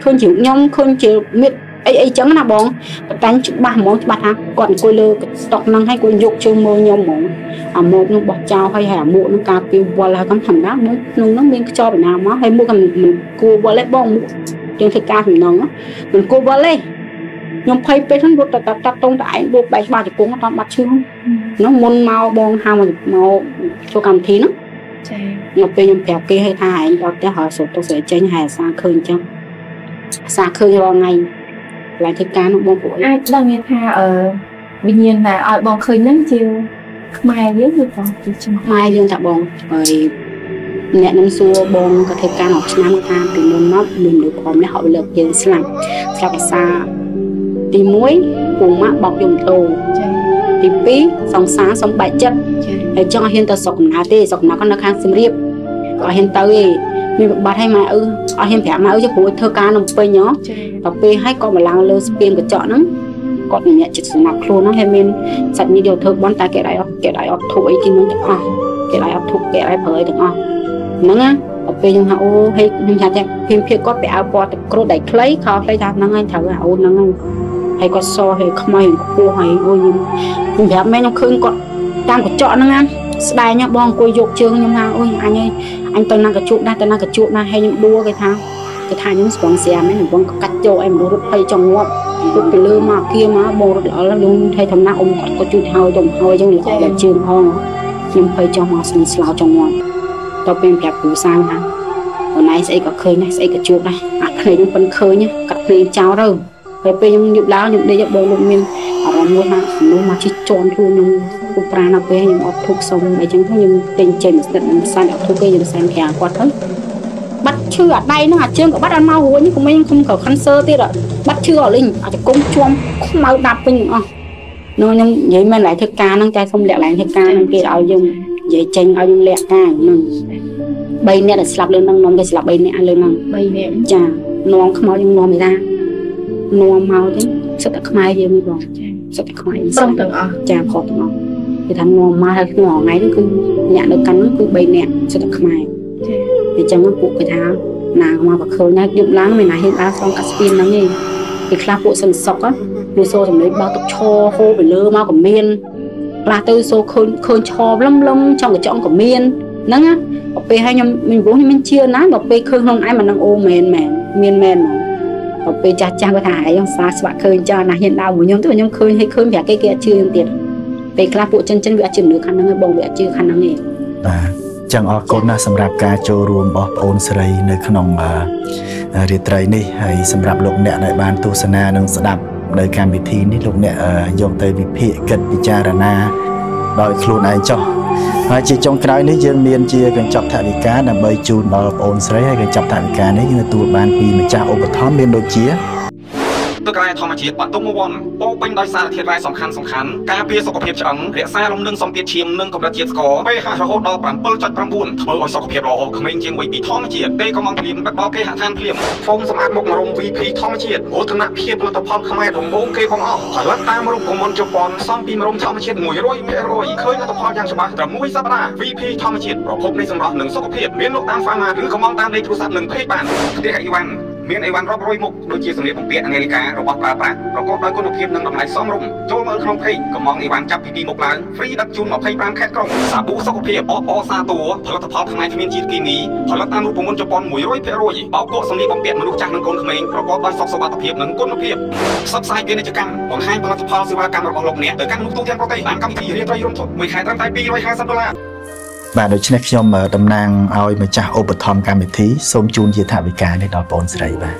ឃើញជាខ្ញុំឃើញជាមៀតអីអីចឹងណាបងប៉ុន្តែច្បាស់ហ្មងច្បាស់ថាគាត់អង្គុយលើស្តុកហ្នឹងហើយគាត់យកជើងមើលខ្ញុំហ្មងអាមកនោះបោះចោលហើយហើយអាមកនោះការពីវល់ហើយកំធម្មតាមកក្នុងនោះមានខ្ចប់ឯណាមកហើយមកក៏មិនគួរវល់ទេបងមកជាងធ្វើការសំណងមិនគួរវល់ទេ ខ្ញុំភ័យពេកហ្នឹងរត់ទៅតាត់តាត់តងតែឯងលោកបែកច្បាស់ជង្គង់អត់បាត់ឈឺហ្នឹងមុនមកបងហៅមកមកចូលកម្មវិធីហ្នឹងចានៅពេលខ្ញុំប្រាប់គេឲ្យថាឯងដល់ផ្ទះហើយសុំទុកស្រីចេញហើយអាសាឃើញអញ្ចឹងអាសាឃើញរាល់ថ្ងៃឡើងធ្វើការនោះបងប្អូនអាចដឹងមានថាអឺវិញ្ញាណដែលឲ្យបងឃើញហ្នឹងជាខ្មែរយើងឬក៏ជាចំម៉ែយើងថាបងហើយអ្នកនឹងសួរបងក៏ធ្វើការ10ឆ្នាំថាពីមុនមកមានមនុស្សព្រមនេះហៅលើកយើងស្លាប់ស្លាប់ភាសា ទី1ពូម៉ាក់បោកយំតោចាទី2សង្សារសំបែកចិត្តចាហើយចង់ឲ្យហ៊ានទៅស្រុកកំណើតទេស្រុកកំណើតគាត់នៅខាងសៀមរាបក៏ហ៊ានទៅទេមានប្របាត់ឲ្យម៉ែឪអត់ហ៊ានប្រាប់ម៉ែឪចុះព្រោះធ្វើការនៅពេញហ៎ចាដល់ពេលហើយគាត់មកឡើងលើស្ពានកញ្ចក់ហ្នឹងគាត់មានអ្នកចិត្តសម្រាប់ខ្លួនហ្នឹងហើយមានសាច់ញាតិយកធ្វើបន់តែគេដៃអត់គេដៃអត់ធូបអីទីនោះទាំងអស់គេដៃអត់ធូបគេដៃប្រើអីទាំងអស់ហ្នឹងណាដល់ពេលខ្ញុំថាអូហេខ្ញុំថាតែភៀមភៀគាត់ពាក់អាវពណ៌ទឹកក្រូចដៃខ្លីខោខ្លីថាហ្នឹងហើយត្រូវអាអូនហ្នឹងហើយ ហហើយគាត់សហើយខ្មៅខ្ពស់ហើយអូយខ្ញុំខ្ញុំប្រាប់ម៉ែខ្ញុំឃើញគាត់តាមកញ្ចក់ហ្នឹងណាស្ដែងបងអង្គុយយកជើងខ្ញុំថាអូយអញអើយអញទៅណាកញ្ជក់ដែរទៅណាកញ្ជក់ណាហើយខ្ញុំដួលគេថាគេថាខ្ញុំស្ពងស្រាមហ្នឹងបងកាច់យកឲ្យមនុស្សរត់ភ័យចង់ងាប់រត់ទៅលើមកគៀមកបងរត់ល្អខ្ញុំថៃធម្មតាអ៊ំគាត់ក៏ជួយហើយទៅហើយចឹងល្អដល់ជើងផងខ្ញុំភ័យចង់មកស្នស្លោចង់ងាប់ទៅពេលប្រាប់គ្រូសាស្ត្រថាអូនឯងស្អីក៏ឃើញដែរស្អីក៏ជួបដែរអាភ្នែកខ្ញុំប៉ិនឃើញកាត់ភ្នែកចោលទៅ ពេលពេលខ្ញុំយប់ឡើងខ្ញុំដេកបងលោកមានអារម្មណ៍មួយថាមនុស្សមកជិះជន់ខ្លួនខ្ញុំគូប្រាណដល់ពេលខ្ញុំអត់ធុកសុំអីចឹងខ្ញុំពេញចេញស្និតមិនសានអត់ធុកទេខ្ញុំសែនប្រាគាត់ទៅបាត់ឈឺអាដៃហ្នឹងអាជើងក៏បាត់អត់មករួចខ្ញុំខ្ញុំខ្ញុំក៏ cancer ទៀតបាត់ឈឺអត់លេងអាចគុំជួមខ្មៅដាប់ពេញអស់នោះខ្ញុំនិយាយមែនឡើយធ្វើការហ្នឹងតែសុំលាក់ឡើងធ្វើការហ្នឹងគេឲ្យយើងនិយាយចេញឲ្យយើងលាក់ការហ្នឹង3នាក់ដែលស្លាប់លើហ្នឹងនាំគេស្លាប់3នាក់លើហ្នឹង3នាក់ចានាំខ្មោចយើងនាំឯណា នាំមកទេសិតតែខ្មែរយើងនេះបងសិតតែខ្មែរសុំទាំងអស់ចាខុសទាំងអស់គេថានាំមកហើយក្នុងថ្ងៃនេះគឺអ្នកនៅកាន់នោះគឺ3នាក់សិតតែខ្មែរចាអញ្ចឹងពួកគេថាណាមកបខើណាយប់ឡើងមានណាហ៊ានដើរស្រង់កាស្ពីនហ្នឹងឯងគេខ្លះពួកសិនសុកវាសូចំណេញបោកទឹកឈរហូរទៅលើមកក៏មានខ្លះទៅសូឃើញឃើញឈរលឹមលឹមចង់កញ្ចក់ក៏មានហ្នឹងណាដល់ពេលឲ្យខ្ញុំមានព្រោះខ្ញុំមានជឿណាដល់ពេលឃើញក្នុងឯងមិននឹងអូមែនមែនមានមែនហ្មង ដល់ពេលចាស់ចាស់គាត់ថាឯងសាស្វាក់ឃើញចាស់ណាហ៊ានដើរមួយខ្ញុំទៅខ្ញុំឃើញឲ្យឃើញប្រាប់គេគេអត់ជឿខ្ញុំទៀតពេលខ្លះពួកចិនចិនវាអត់ជឿមនុស្សខាងហ្នឹងឯងបងវាអត់ជឿខាងហ្នឹងឯងបាទចឹងអរគុណណាស់សម្រាប់ការចូលរួមរបស់បងអូនស្រីនៅក្នុងរាត្រីនេះហើយសម្រាប់លោកអ្នកដែលបានទស្សនានិងស្ដាប់នៅកម្មវិធីនេះលោកអ្នកយកទៅវិភាគគិតពិចារណាដោយខ្លួនឯងចុះ ហើយជាចុងក្រោយនេះយើងមានជាកញ្ចប់ថវិកាដើម្បីជូនដល់បងអូនស្រីហើយកញ្ចប់ថវិកានេះយើងទទួលបានពីម្ចាស់ឧបត្ថម្ភមានដូចជា ទឹករ៉ែធម្មជាតិបាត់ទុំវ័នពោពេញដោយសារធាតុរ៉ែសំខាន់សំខាន់ការពារសុខភាពឆ្អឹងរក្សាលំនឹងសម្ពាធឈាមនិងកម្រិតជាតិស្ករ pH រហូតដល់7.9ធ្វើឲ្យសុខភាពល្អក្មេងជាងវ័យពីធម្មជាតិទេក៏មកភ្លាមបាត់បោគេហដ្ឋានភ្លាមហ្វូមសម្អាតមុខមរំ VP ធម្មជាតិមោទនភាពផលិតផលខ្មែរដំបូងគេបងអស់ផលិតតាមរូបមន្តជប៉ុនសំពីមរំធម្មជាតិ100%ឃើញលទ្ធផលយ៉ាងច្បាស់ត្រឹមមួយសប្តាហ៍ VP ធម្មជាតិប្រភពនៃសម្រស់និងសុខភាពមានលក់តាមហ្វាម៉ាឬក៏មកតាមលេខទូរស័ព្ទនិង Page បានផ្ទះអីវ៉ាន់ មានអីវ៉ាន់រាប់រយមុខដូចជាសម្លៀកបំពាក់នាឡិការបស់ប្រើប្រាស់ប្រកបដោយគុណភាពនិងតម្លៃសមរម្យចូលមើលក្នុង page កំងអីវ៉ាន់ចាប់ពី2មុខឡើង free ដឹកជូន25ខែក្រុងសាប៊ូសុខភាពអបអសាតួផលិតផលផ្នែកគ្មានជាតិគីមីផលិតតាមរូបមន្តជប៉ុន100%បោកគក់សម្លៀកបំពាក់មនុស្សចាស់និងកូនក្មេងប្រកបដោយសុខសុវត្ថិភាពនិងគុណភាពផ្សព្វផ្សាយពាណិជ្ជកម្មបង្ហាញផលិតផលសេវាកម្មរបស់លោកអ្នកទៅកាន់មនុស្សទូទាំងប្រទេសតាមកម្មវិធីរៀបរយរំធត់មួយខែត្រឹមតែ250ដុល្លារ បាទដូច្នេះខ្ញុំតំណាងឲ្យម្ចាស់ឧបត្ថម្ភកម្មវិធីសូមជូនជាថវិកានេះដល់បងស្រីបាទ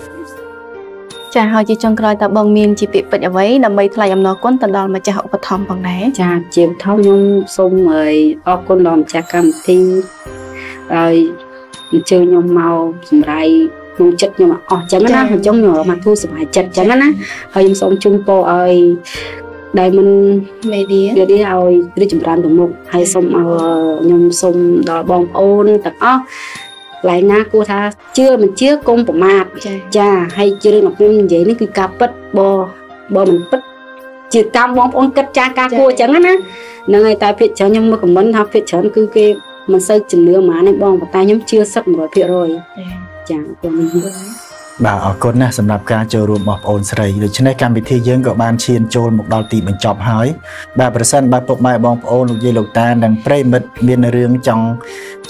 ចាហើយជាចុងក្រោយតើបងមានជាពាក្យពេចន៍អ្វីដើម្បីថ្លែងអំណរគុណទៅដល់ម្ចាស់ឧបត្ថម្ភផងដែរចាជាបឋមខ្ញុំសូមអរគុណដល់ម្ចាស់កម្មវិធីហើយអញ្ជើញខ្ញុំមកសម្រៃក្នុងចិត្តខ្ញុំអស់ចឹងណាអញ្ចឹងខ្ញុំមកទូសុខចិត្តចឹងណាហើយខ្ញុំសូមជូនពរឲ្យ ដែលមិនមេឌៀមេឌៀឲ្យរីកចម្រើនទៅមុខហើយសូមឲ្យខ្ញុំសូមដល់បងប្អូនទាំងអស់ឡែណាគួរថាជឿមិនជឿកុំប្រមាថចាហើយជារឿងរបស់ខ្ញុំនិយាយនេះគឺការពិតបើបើមិនពិតជាតាមបងប្អូនគិតចាស់ការគួរអញ្ចឹងណាហ្នឹងហើយតែភាគច្រើនខ្ញុំមើលខមមិនថាភាគច្រើនគឺគេមិនសូវជំនឿហ្មងទេបងប៉ុន្តែខ្ញុំជឿសិត100%ចាខ្ញុំ បាទអរគុណណាស់សម្រាប់ការចូលរួមរបស់បងអូនស្រីដូច្នេះកម្មវិធីយើងក៏បានឈានចូលមកដល់ទីបញ្ចប់ហើយបាទប្រសិនបើពុកម៉ែបងប្អូនលោកយាយលោកតានិងប្រិមិត្តមានរឿងចង់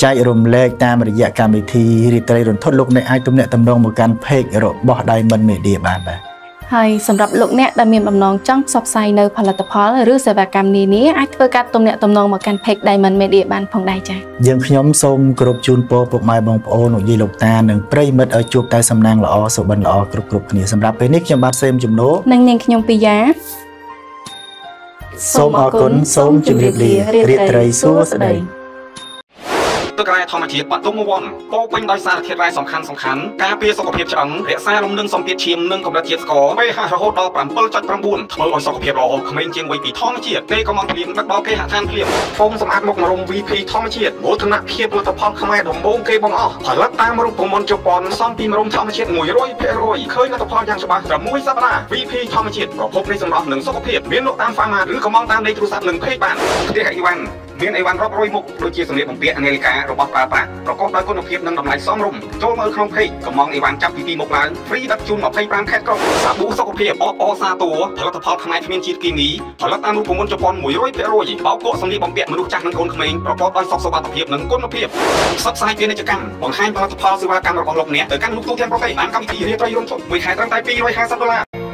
ចែករំលែកតាមរយៈកម្មវិធីរីត្រីរន្ធត់លោកអ្នកអាចទំនាក់ទំនងមកកាន់ page របស់ Diamond Media បានបាទ ហើយសម្រាប់លោកអ្នកដែលមានបំណងចង់ផ្សព្វផ្សាយនៅផលិតផលឬសេវាកម្មនានាអាចធ្វើការទំនាក់ទំនងមកកាន់ page Diamond Media បានផងដែរចា៎យើងខ្ញុំសូមគោរពជូនពរពុកម៉ែបងប្អូនលោកយាយលោកតានិងប្រិយមិត្តឲ្យជួបតែសំណាងល្អសុបិនល្អគ្រប់គ្រប់គ្នាសម្រាប់ពេលនេះខ្ញុំបាទសេមជំនោនិងនាងខ្ញុំពីយ៉ាសូមអរគុណសូមជម្រាបលារាត្រីសួស្តី ទឹករ៉ែធម្មជាតិបាត់ទុំវ័នពោពេញដោយសារធាតុរ៉ែសំខាន់សំខាន់ការពារសុខភាពឆ្អឹងរក្សាលំនឹងសម្ពាធឈាមនិងកម្រិតជាតិស្ករ pH រហូតដល់7.9ធ្វើឲ្យសុខភាពល្អក្មេងជាងវ័យពីធម្មជាតិទេក៏មកភ្លៀងដឹកដល់គេហដ្ឋានភ្លៀងហ្វូមសម្អាតមុខមរំ VP ធម្មជាតិមោទនភាពផលិតផលខ្មែរដំបូងគេបងអស់ផលិតតាមរូបមន្តជប៉ុនសំពីមរំធម្មជាតិ100%ឃើញលទ្ធផលយ៉ាងច្បាស់ត្រឹមមួយសប្តាហ៍ VP ធម្មជាតិប្រភពនៃសម្រស់និងសុខភាពមានលក់តាមហ្វាម៉ាឬក៏មកតាមលេខទូរស័ព្ទនិង Page បានផ្ទះអីវ៉ាន់ មានអីវ៉ាន់រាប់រយមុខដូចជាសម្លៀកបំពាក់នាឡិការបស់ប្រើប្រាស់ប្រកបដោយគុណភាពនិងតម្លៃសមរម្យចូលមើលក្នុង page កំងអីវ៉ាន់ចាប់ពី2មុខឡើង free ដឹកជូន25ខេត្តក្រុងសាប៊ូសុខភាពអបអសាតួផលិតផលផ្នែកគ្មានជាតិគីមីផលិតតាមរូបមន្តជប៉ុន100%បោកគក់សម្លៀកបំពាក់មនុស្សចាស់និងកូនក្មេងប្រកបដោយសុខសុវត្ថិភាពនិងគុណភាពផ្សព្វផ្សាយពាណិជ្ជកម្មបង្ហាញផលិតផលសេវាកម្មរបស់លោកអ្នកទៅកាន់លោកទូទាំងប្រទេសបានកម្មវិធីរាត្រីរំជុំមួយខែត្រឹមតែ250ដុល្លារ